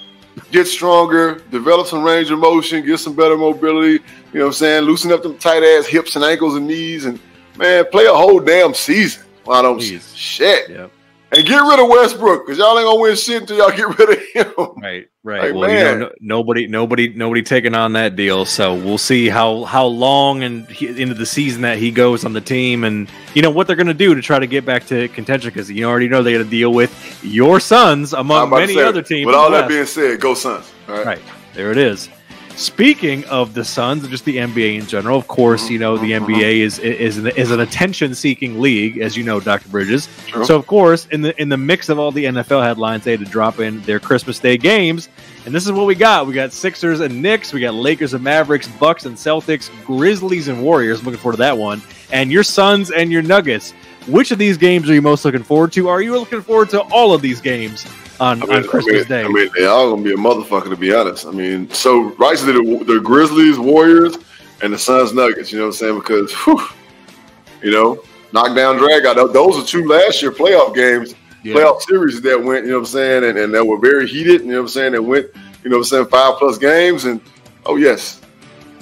S2: get stronger, develop some range of motion, get some better mobility. You know what I'm saying? Loosen up them tight ass hips and ankles and knees, and man, play a whole damn season. Why don't Jeez. shit? Yep. And get rid of Westbrook because y'all ain't gonna win shit until y'all get rid of him.
S1: Right, right. Like, well, man. you know, nobody, nobody, nobody taking on that deal. So we'll see how how long and into the season that he goes on the team, and you know what they're gonna do to try to get back to contention because you already know they got to deal with your Suns among many say, other teams.
S2: But all that being said, go Suns.
S1: right, there it is. Speaking of the Suns, and just the NBA in general, of course, you know the NBA mm-hmm. is is an, is an attention-seeking league, as you know, Doctor Bridges. True. So, of course, in the in the mix of all the NFL headlines, they had to drop in their Christmas Day games, and this is what we got: we got Sixers and Knicks, we got Lakers and Mavericks, Bucks and Celtics, Grizzlies and Warriors. I'm looking forward to that one, and your Suns and your Nuggets. Which of these games are you most looking forward to? Are you looking forward to all of these games? On, I mean, on Christmas
S2: I mean,
S1: Day.
S2: I mean, they all gonna be a motherfucker to be honest. I mean, so right to the, the Grizzlies, Warriors, and the Suns, Nuggets. You know what I'm saying? Because, whew, you know, knockdown drag out. Those are two last year playoff games, yeah. playoff series that went. You know what I'm saying? And, and that were very heated. You know what I'm saying? That went. You know what I'm saying? Five plus games, and oh yes,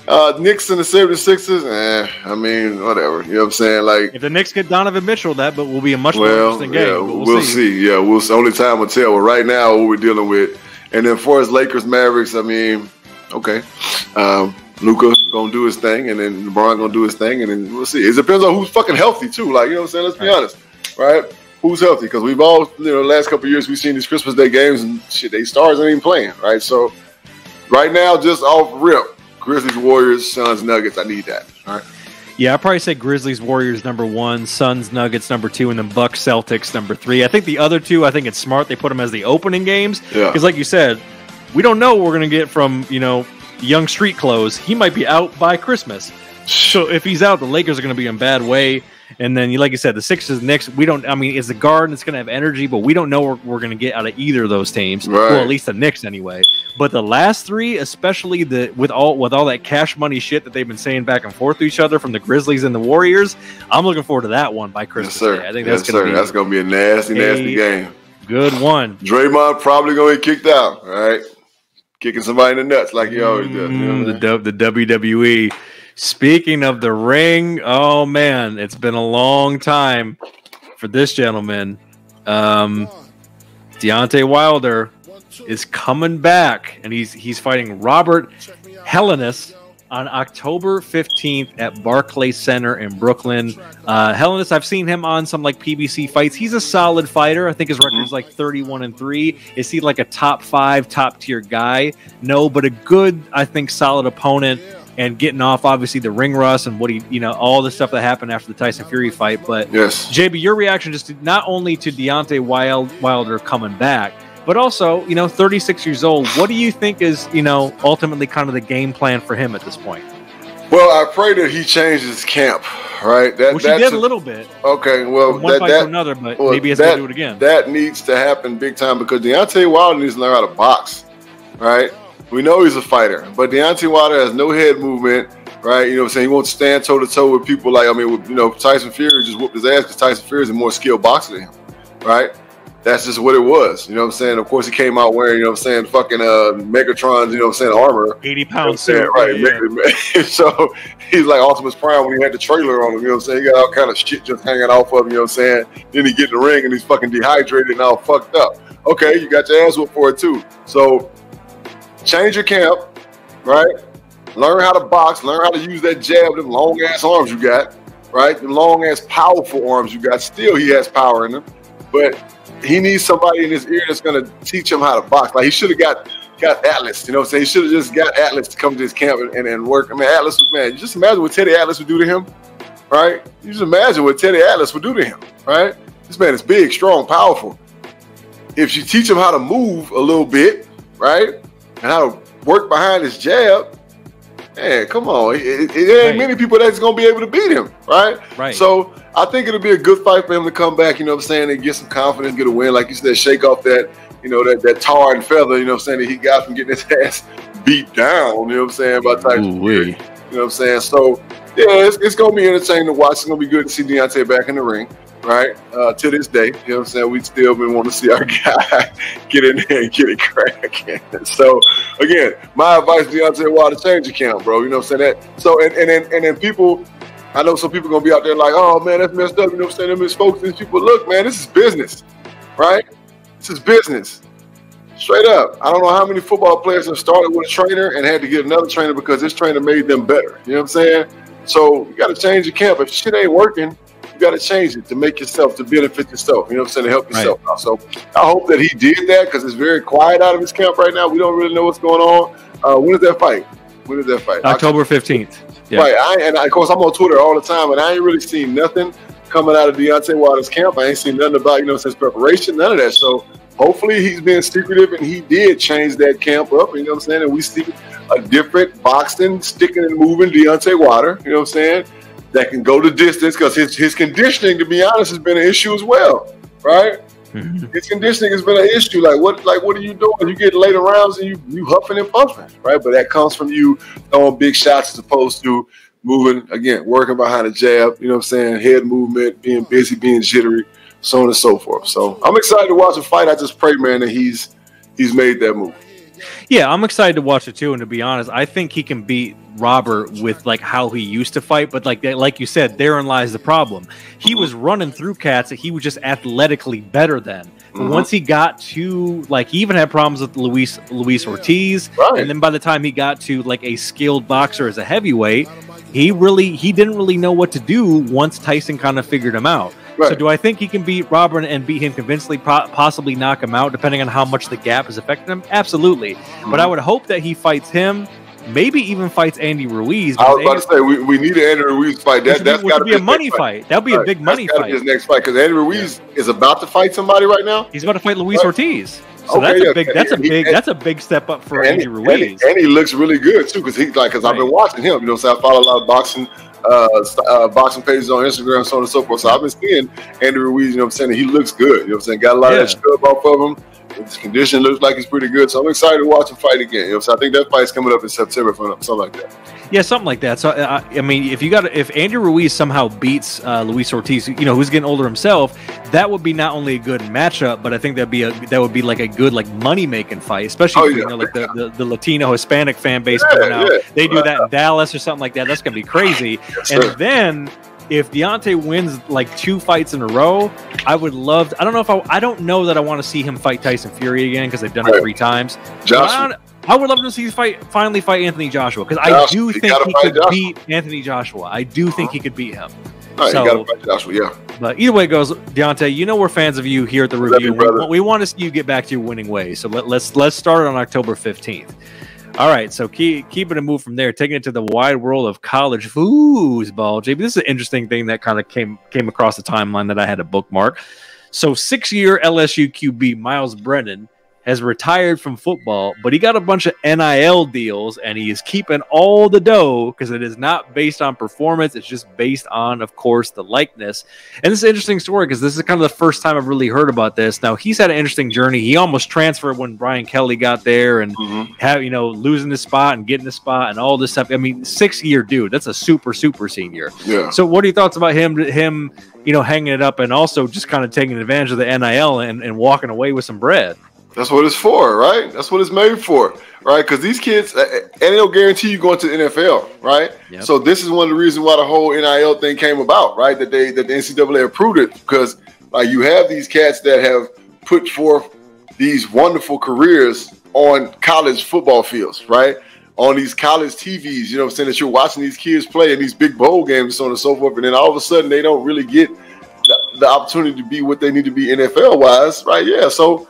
S2: uh, Knicks and the 76ers, eh, I mean, whatever. You know what I'm saying? Like,
S1: if the Knicks get Donovan Mitchell, that but will be a much well, more interesting game.
S2: Yeah, we'll, we'll see. see. Yeah, we'll only time will tell. But right now, what we're dealing with, and then for as Lakers Mavericks, I mean, okay, um, Luka gonna do his thing, and then LeBron gonna do his thing, and then we'll see. It depends on who's fucking healthy too. Like, you know what I'm saying? Let's be right. honest, right? Who's healthy? Because we've all, you know, the last couple years we've seen these Christmas Day games and shit. They stars ain't even playing, right? So right now, just off rip Grizzlies, Warriors, Suns, Nuggets. I need that. All right.
S1: Yeah, I probably say Grizzlies, Warriors number one, Suns, Nuggets number two, and then Bucks, Celtics number three. I think the other two, I think it's smart they put them as the opening games because, yeah. like you said, we don't know what we're going to get from you know young street clothes. He might be out by Christmas, so if he's out, the Lakers are going to be in bad way. And then, like you said, the Sixers, and Knicks. We don't. I mean, it's the Garden. It's going to have energy, but we don't know what we're going to get out of either of those teams. Right. Well, at least the Knicks, anyway. But the last three, especially the with all with all that cash money shit that they've been saying back and forth to each other from the Grizzlies and the Warriors, I'm looking forward to that one by Christmas yes, sir. Day. I think
S2: yes,
S1: that's going to be
S2: that's going to be a nasty, nasty game.
S1: Good one.
S2: Draymond probably going to get kicked out. All right, kicking somebody in the nuts like he always does.
S1: Mm, the the WWE Speaking of the ring, oh man, it's been a long time for this gentleman. Um, Deontay Wilder is coming back, and he's he's fighting Robert Helenius on October 15th at Barclays Center in Brooklyn. Uh, Helenius, I've seen him on some like PBC fights. He's a solid fighter. I think his record is like 31 and 3. Is he like a top five, top tier guy? No, but a good, I think, solid opponent and getting off obviously the ring rust and what he, you know, all the stuff that happened after the Tyson Fury fight. But
S2: yes,
S1: JB, your reaction just to, not only to Deontay Wild, Wilder coming back, but also, you know, 36 years old. What do you think is, you know, ultimately kind of the game plan for him at this point?
S2: Well, I pray that he changes camp, right?
S1: That Which he did a, a, little bit.
S2: Okay, well,
S1: From one
S2: that,
S1: fight
S2: that,
S1: to another, but well, maybe he has
S2: that,
S1: to do it again.
S2: That needs to happen big time because Deontay Wilder needs to learn how to box, right? We know he's a fighter, but Deontay Wilder has no head movement, right? You know what I'm saying? He won't stand toe to toe with people like, I mean, with, you know, Tyson Fury just whooped his ass because Tyson Fury is a more skilled boxer than him, right? that's just what it was. You know what I'm saying? Of course, he came out wearing, you know what I'm saying, fucking uh, Megatron's, you know what I'm saying, armor.
S1: 80 pounds.
S2: You know right. Yeah. so he's like Optimus Prime when he had the trailer on him. You know what I'm saying? He got all kind of shit just hanging off of him. You know what I'm saying? Then he get in the ring and he's fucking dehydrated and all fucked up. Okay, you got your ass whooped for it too. So change your camp, right? Learn how to box. Learn how to use that jab, them long ass arms you got, right? The long ass powerful arms you got. Still, he has power in them, but he needs somebody in his ear that's going to teach him how to box. Like he should have got got Atlas. You know what I'm saying? He should have just got Atlas to come to his camp and, and, and work. I mean, Atlas was man. Just imagine what Teddy Atlas would do to him, right? You just imagine what Teddy Atlas would do to him, right? This man is big, strong, powerful. If you teach him how to move a little bit, right, and how to work behind his jab, man, come on. It, it, it ain't right. many people that's gonna be able to beat him, right?
S1: Right.
S2: So I think it'll be a good fight for him to come back, you know what I'm saying, and get some confidence, get a win. Like you said, shake off that, you know, that, that tar and feather, you know what I'm saying, that he got from getting his ass beat down, you know what I'm saying, by Tyson Fury. You know what I'm saying? So, yeah, it's, it's going to be entertaining to watch. It's going to be good to see Deontay back in the ring, right? Uh, to this day, you know what I'm saying? We still been want to see our guy get in there and get it cracking. so, again, my advice, Deontay Wilder, change camp, bro. You know what I'm saying? That, so, and, and, then, and then people – I know some people gonna be out there like, oh man, that's messed up. You know what I'm saying? Them is folks, these people, look, man, this is business, right? This is business. Straight up. I don't know how many football players have started with a trainer and had to get another trainer because this trainer made them better. You know what I'm saying? So you gotta change your camp. If shit ain't working, you gotta change it to make yourself to benefit yourself. You know what I'm saying? To help yourself right. out. So I hope that he did that because it's very quiet out of his camp right now. We don't really know what's going on. Uh, when is that fight? When is that fight?
S1: October 15th.
S2: Yeah. Right. I, and I, of course, I'm on Twitter all the time, and I ain't really seen nothing coming out of Deontay Wilder's camp. I ain't seen nothing about, you know, since preparation, none of that. So hopefully he's being secretive and he did change that camp up, you know what I'm saying? And we see a different boxing, sticking and moving Deontay Wilder, you know what I'm saying? That can go the distance because his, his conditioning, to be honest, has been an issue as well, right? Mm-hmm. His conditioning has been an issue. Like what? Like what are you doing? You get later rounds and you you huffing and puffing, right? But that comes from you throwing big shots as opposed to moving again, working behind a jab. You know what I'm saying? Head movement, being busy, being jittery, so on and so forth. So I'm excited to watch the fight. I just pray, man, that he's he's made that move.
S1: Yeah, I'm excited to watch it too. And to be honest, I think he can beat Robert with like how he used to fight. But like like you said, therein lies the problem. He was running through cats that he was just athletically better than. Mm-hmm. once he got to like, he even had problems with Luis Luis Ortiz, right. and then by the time he got to like a skilled boxer as a heavyweight, he really he didn't really know what to do once Tyson kind of figured him out. Right. So do I think he can beat Robert and beat him convincingly, possibly knock him out, depending on how much the gap is affecting him? Absolutely. Mm-hmm. But I would hope that he fights him, maybe even fights Andy Ruiz.
S2: I was about Andy, to say we, we need an Andy Ruiz fight. That, that's got to
S1: be, a money fight. fight. That'll be right. a big money fight.
S2: His next fight because Andy Ruiz yeah. is about to fight somebody right now.
S1: He's about to fight Luis right. Ortiz. So okay, that's a big that's a big that's a big step up for Andy, Andy Ruiz.
S2: And, he looks really good too because he's like because right. I've been watching him. You know, so I follow a lot of boxing uh, uh, boxing pages on Instagram, so on and so forth. So I've been seeing Andy Ruiz, you know what I'm saying? He looks good. You know what I'm saying? Got a lot yeah. of that scrub off of him. His condition looks like he's pretty good. So I'm excited to watch him fight again. You know, so I think that fight's coming up in September, for something like that.
S1: Yeah, something like that. So uh, I mean, if you got if Andrew Ruiz somehow beats uh, Luis Ortiz, you know, who's getting older himself, that would be not only a good matchup, but I think that'd be a that would be like a good like money making fight, especially oh, yeah. you know like the, the, the, Latino Hispanic fan base yeah, coming out. Yeah. They do that in Dallas or something like that. That's gonna be crazy. Yes, and then if Deontay wins like two fights in a row, I would love. To, I don't know if I. I don't know that I want to see him fight Tyson Fury again because they've done it three times. Joshua. I would love to see you fight finally fight Anthony Joshua because I do think he could Joshua. beat Anthony Joshua. I do think he could beat him.
S2: Right, so, you gotta fight Joshua, yeah.
S1: But either way it goes, Deontay, you know we're fans of you here at the review. We, we, want to see you get back to your winning ways. So let, let's let's start on October fifteenth. All right, so keep keeping a move from there, taking it to the wide world of college foosball. JB, this is an interesting thing that kind of came came across the timeline that I had a bookmark. So six year LSU QB Myles Brennan has retired from football, but he got a bunch of NIL deals and he is keeping all the dough because it is not based on performance. It's just based on, of course, the likeness. And this is an interesting story because this is kind of the first time I've really heard about this. Now, he's had an interesting journey. He almost transferred when Brian Kelly got there and mm-hmm. have, you know, losing the spot and getting the spot and all this stuff. I mean, six year dude, that's a super, super senior.
S2: Yeah.
S1: So, what are your thoughts about him, him, you know, hanging it up and also just kind of taking advantage of the NIL and, and walking away with some bread?
S2: That's what it's for, right? That's what it's made for, right? Because these kids, and they don't guarantee you going to the NFL, right? Yep. So this is one of the reasons why the whole NIL thing came about, right? That they that the NCAA approved it because like you have these cats that have put forth these wonderful careers on college football fields, right? On these college TVs, you know what I'm saying? That you're watching these kids play in these big bowl games, so on and so forth, and then all of a sudden they don't really get the, the opportunity to be what they need to be NFL wise, right? Yeah, so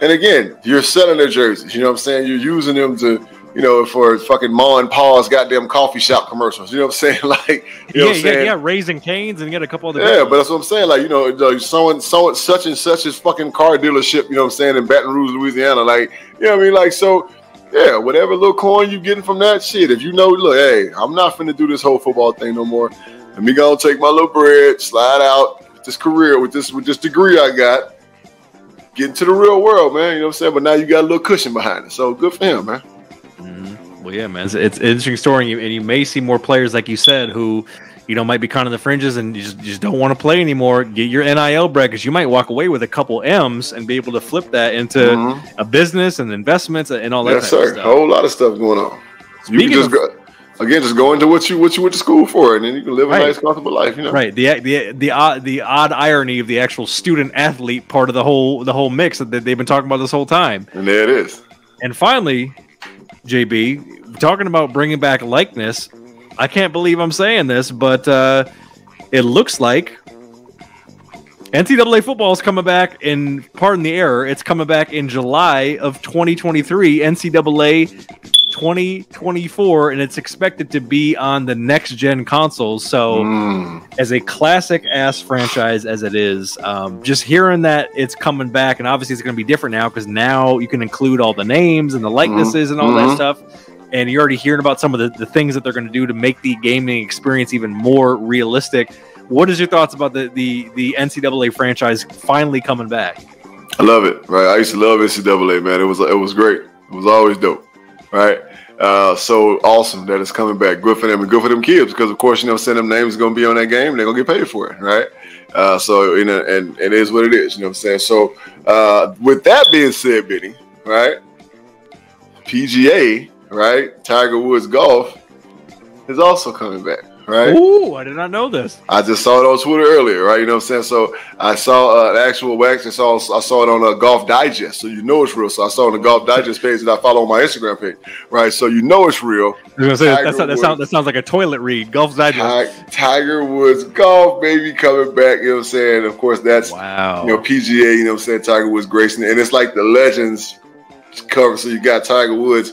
S2: and again, you're selling their jerseys. You know what I'm saying? You're using them to, you know, for fucking Ma and Pa's goddamn coffee shop commercials. You know what I'm saying? Like, you
S1: know yeah, yeah, yeah, Raising Cane's and get a couple of the.
S2: Yeah, but that's what I'm saying. Like, you know, like someone, someone, such and such as fucking car dealership. You know what I'm saying? In Baton Rouge, Louisiana. Like, you know what I mean? Like, so. Yeah, whatever little coin you're getting from that shit. If you know, look, hey, I'm not finna do this whole football thing no more. Let me go take my little bread, slide out with this career, with this with this degree I got, get into the real world, man. You know what I'm saying? But now you got a little cushion behind it. So good for him, man.
S1: Mm-hmm. Well, yeah, man. It's, it's, an interesting story. And you, and you may see more players, like you said, who, you know, might be kind of the fringes and you just, just don't want to play anymore. Get your NIL bread because you might walk away with a couple M's and be able to flip that into mm-hmm. a business and investments and all that.
S2: Yes, sir. A whole lot of stuff going on. Speaking you can just of, go again, just go into what you what you went to school for, and then you can live a right. nice, comfortable life. You know,
S1: right? The the the odd the odd irony of the actual student athlete part of the whole the whole mix that they've been talking about this whole time.
S2: And there it is.
S1: And finally, JB, talking about bringing back likeness. I can't believe I'm saying this, but uh, it looks like NCAA football is coming back in, pardon the error, it's coming back in July of 2023. NCAA 2024 and it's expected to be on the next gen consoles. So mm. as a classic ass franchise as it is um, just hearing that it's coming back and obviously it's going to be different now because now you can include all the names and the likenesses and all mm-hmm. that stuff and you're already hearing about some of the, the things that they're going to do to make the gaming experience even more realistic. What is your thoughts about the, the the ncaa franchise finally coming back?
S2: I love it right? I used to love ncaa man. It was it was great. It was always dope right uh, so awesome that it's coming back. Good for them and good for them kids because, of course, you know, send them names going to be on that game. They're going to get paid for it, right? Uh, so, you know, and, and it is what it is. You know what I'm saying? So, uh, with that being said, Benny, right? PGA, right? Tiger Woods Golf is also coming back right?
S1: Ooh, I did not know this.
S2: I just saw it on Twitter earlier, right? You know what I'm saying? So I saw uh, an actual wax. I saw I saw it on a Golf Digest, so you know it's real. So I saw it on the Golf Digest page that I follow on my Instagram page, right? So you know it's real.
S1: I was gonna say that, that, sounds that sounds like a toilet read. Golf Digest.
S2: Tiger Woods golf, baby, coming back. You know what I'm saying? Of course, that's
S1: wow.
S2: You know PGA. You know what I'm saying? Tiger Woods gracing, it, and it's like the Legends cover. So you got Tiger Woods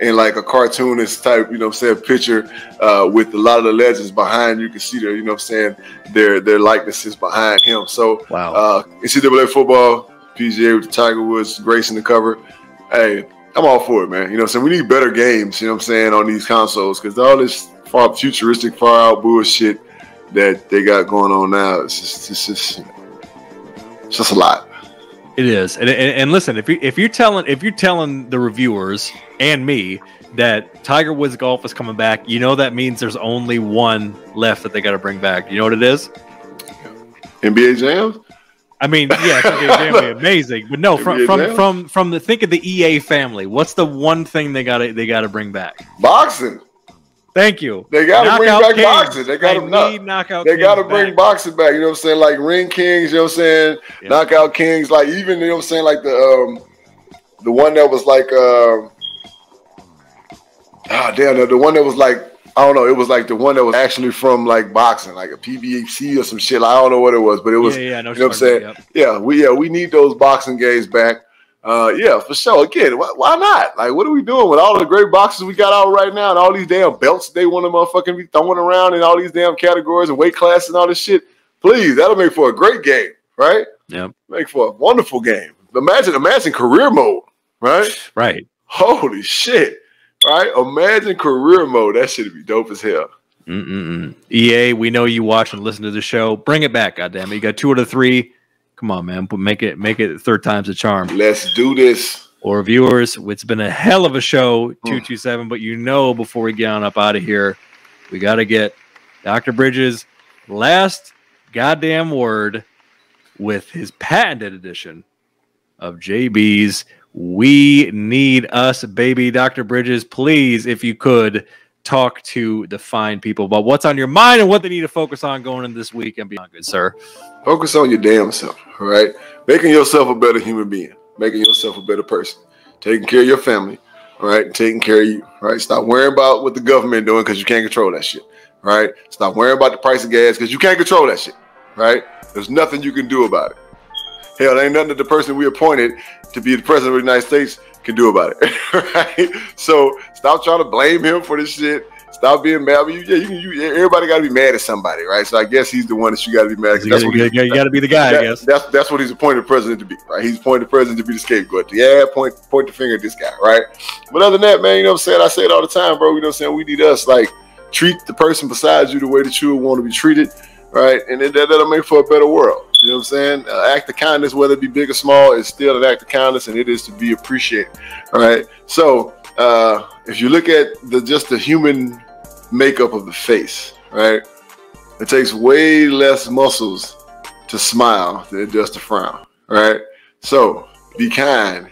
S2: in like a cartoonist type, you know what I'm saying, picture uh, with a lot of the legends behind. You can see their, you know I'm saying, their their likenesses behind him. So
S1: wow.
S2: uh NCAA football, PGA with the Tiger Woods gracing the cover. Hey, I'm all for it, man. You know what I'm saying? We need better games, you know what I'm saying, on these consoles because all this far futuristic, far out bullshit that they got going on now, it's just it's just, it's just a lot.
S1: It is, and, and, and listen, if you if you're telling if you're telling the reviewers and me that Tiger Woods golf is coming back, you know that means there's only one left that they got to bring back. You know what it is?
S2: NBA jams.
S1: I mean, yeah, NBA Jam amazing, but no, from from from from the think of the EA family. What's the one thing they got to they got to bring back?
S2: Boxing.
S1: Thank you.
S2: They got to bring back Kings. boxing. They got to knock, knockout. They got to bring back. boxing back. You know what I'm saying? Like Ring Kings. You know what I'm saying? Knockout Kings. Like even you know what I'm saying? Like the um the one that was like um ah damn the, the one that was like I don't know. It was like the one that was actually from like boxing, like a PBC or some shit. I don't know what it was, but it was. Yeah, yeah, no, you know what I'm saying? Yep. Yeah, we yeah we need those boxing games back. Uh, yeah, for sure. Again, why, why, not? Like, what are we doing with all the great boxes we got out right now and all these damn belts they want to motherfucking be throwing around in all these damn categories and weight classes and all this shit? Please, that'll make for a great game, right?
S1: Yeah.
S2: Make for a wonderful game. Imagine, imagine career mode, right?
S1: Right.
S2: Holy shit. Right? Imagine career mode. That should be dope as hell.
S1: Mm-mm-mm. EA, we know you watch and listen to the show. Bring it back, goddamn it. You got two out of three Come on, man. But make it make it third time's a charm.
S2: Let's do this.
S1: Or viewers, it's been a hell of a show, 227. But you know, before we get on up out of here, we got to get Dr. Bridges' last goddamn word with his patented edition of JB's We Need Us, baby. Dr. Bridges, please, if you could, talk to the fine people about what's on your mind and what they need to focus on going in this week and beyond, good sir.
S2: Focus on your damn self, all right? Making yourself a better human being, making yourself a better person, taking care of your family, right? Taking care of you, right? Stop worrying about what the government doing because you can't control that shit, right? Stop worrying about the price of gas because you can't control that shit, right? There's nothing you can do about it. Hell, ain't nothing that the person we appointed to be the president of the United States can do about it, right? So stop trying to blame him for this shit. Stop being mad. You, yeah, you, you, everybody got to be mad at somebody, right? So I guess he's the one that you got to be mad. At.
S1: That's what you, you got to be the guy.
S2: That,
S1: I guess
S2: that's that's what he's appointed president to be, right? He's appointed president to be the scapegoat. Yeah, point point the finger at this guy, right? But other than that, man, you know what I'm saying? I say it all the time, bro. You know what I'm saying? We need us like treat the person beside you the way that you would want to be treated, right? And that, that'll make for a better world. You know what I'm saying? Uh, act of kindness, whether it be big or small, is still an act of kindness, and it is to be appreciated. All right. So uh, if you look at the just the human makeup of the face, right? It takes way less muscles to smile than does to frown, right? So be kind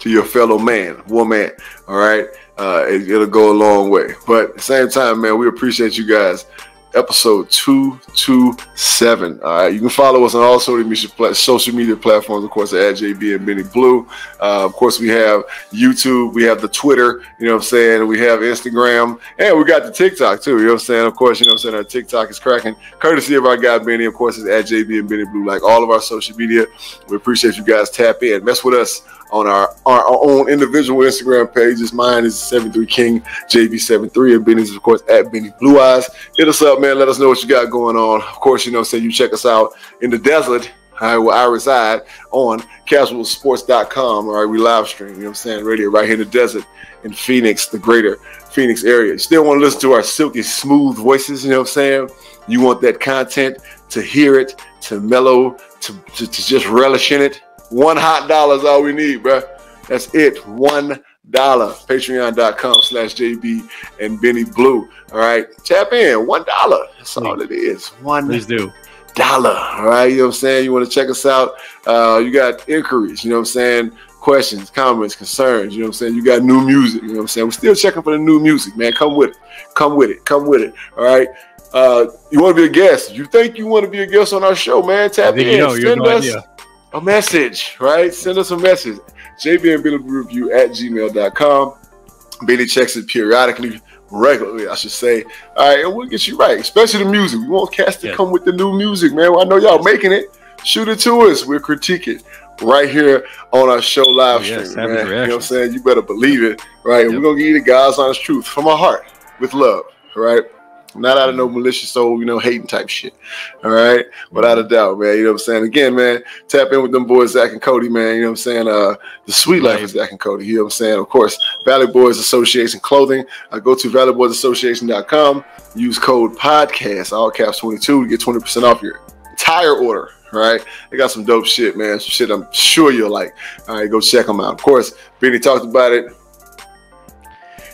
S2: to your fellow man, woman, all right? Uh, it, will go a long way. But at the same time, man, we appreciate you guys episode 227. All right, you can follow us on all social media platforms, of course, at JB and Benny Blue. Uh, of course, we have YouTube, we have the Twitter, you know what I'm saying? We have Instagram, and we got the TikTok too, you know what I'm saying? Of course, you know what I'm saying? Our TikTok is cracking, courtesy of our guy Benny, of course, is at JB and Benny Blue, like all of our social media. We appreciate you guys tap in, mess with us on our, our, our own individual Instagram pages. Mine is 73 King JB73 and Benny's of course at Benny Blue Eyes. Hit us up, man. Let us know what you got going on. Of course, you know, say you check us out in the desert. Right, where I reside on casualsports.com. All right, we live stream, you know what I'm saying? Radio right here in the desert in Phoenix, the greater Phoenix area. You still want to listen to our silky smooth voices, you know what I'm saying? You want that content to hear it, to mellow, to, to, to just relish in it. One hot dollar is all we need, bro. That's it. One dollar. Patreon.com slash JB and Benny Blue. All right. Tap in. One dollar. That's all it is. One
S1: Please do.
S2: dollar. All right. You know what I'm saying? You want to check us out. Uh, you got inquiries, you know what I'm saying? Questions, comments, concerns, you know what I'm saying? You got new music, you know what I'm saying? We're still checking for the new music, man. Come with it. Come with it. Come with it. All right. Uh, you want to be a guest? You think you want to be a guest on our show, man? Tap in. You know, Send us, idea a message, right? Send us a message. JB Billy Review at gmail.com. Billy checks it periodically, regularly, I should say. All right, and we'll get you right, especially the music. We want cast to come with the new music, man. Well, I know y'all making it. Shoot it to us. We'll critique it right here on our show live oh, yes, stream. Man. You know what I'm saying? You better believe it, right? Yep. We're gonna give you the God's honest truth from our heart with love, right? Not out of no malicious soul, you know, hating type shit. All right. Without a doubt, man. You know what I'm saying? Again, man, tap in with them boys, Zach and Cody, man. You know what I'm saying? Uh the sweet life of Zach and Cody. You know what I'm saying? Of course, Valley Boys Association clothing. I go to valleyboysassociation.com, use code podcast, all caps 22 to get 20% off your entire order. right? They got some dope shit, man. Some shit I'm sure you'll like. All right, go check them out. Of course, Benny talked about it.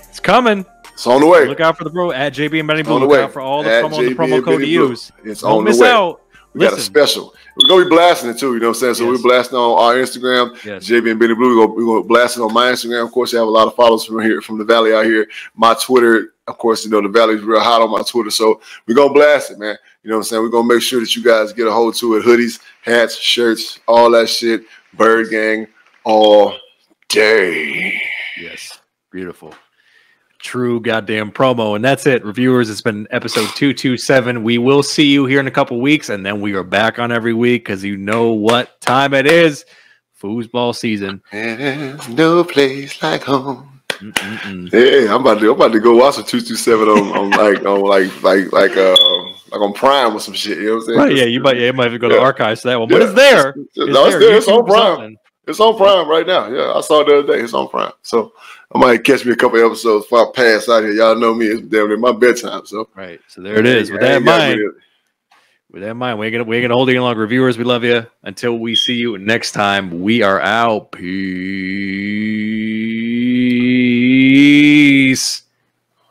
S1: It's coming.
S2: It's on the way.
S1: Look out for the bro at JB and Benny Blue. Look
S2: way.
S1: out for all the
S2: At
S1: promo, the promo code to use.
S2: It's
S1: Don't
S2: on the
S1: miss
S2: way.
S1: out.
S2: We got a special. We're gonna be blasting it too. You know what I'm saying? So
S1: Yes.
S2: we're blasting on our Instagram,
S1: Yes.
S2: JB and Benny Blue. We're gonna, we're gonna blast it on my Instagram. Of course, I have a lot of followers from here, from the Valley out here. My Twitter, of course, you know the Valley's real hot on my Twitter. So we're gonna blast it, man. You know what I'm saying? We're gonna make sure that you guys get a hold to it. Hoodies, hats, shirts, all that shit. Bird Gang, all day.
S1: Yes. Beautiful. True goddamn promo. And that's it. Reviewers, it's been episode 227. We will see you here in a couple weeks, and then we are back on every week because you know what time it is. Foosball season.
S2: There's no place like home.
S1: Mm-mm-mm.
S2: Hey, I'm about to I'm about to go watch a two two seven on, on like on like like like uh like on Prime or some shit. You know what I'm saying?
S1: Right, yeah, you might, yeah, you might have to go to
S2: Yeah.
S1: archives for that one, but
S2: Yeah.
S1: it's there.
S2: no, it's there. It's on Prime.
S1: something.
S2: It's on Prime right now. Yeah, I saw it the other day. It's on Prime. So I might catch me a couple episodes before I pass out here. Y'all know me. It's damn near my bedtime. So
S1: Right. So there it is. With that in mind, with that in mind, we ain't gonna we ain't gonna hold you any longer. Reviewers, we love you. Until we see you next time, we are out. Peace.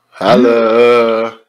S2: Holla.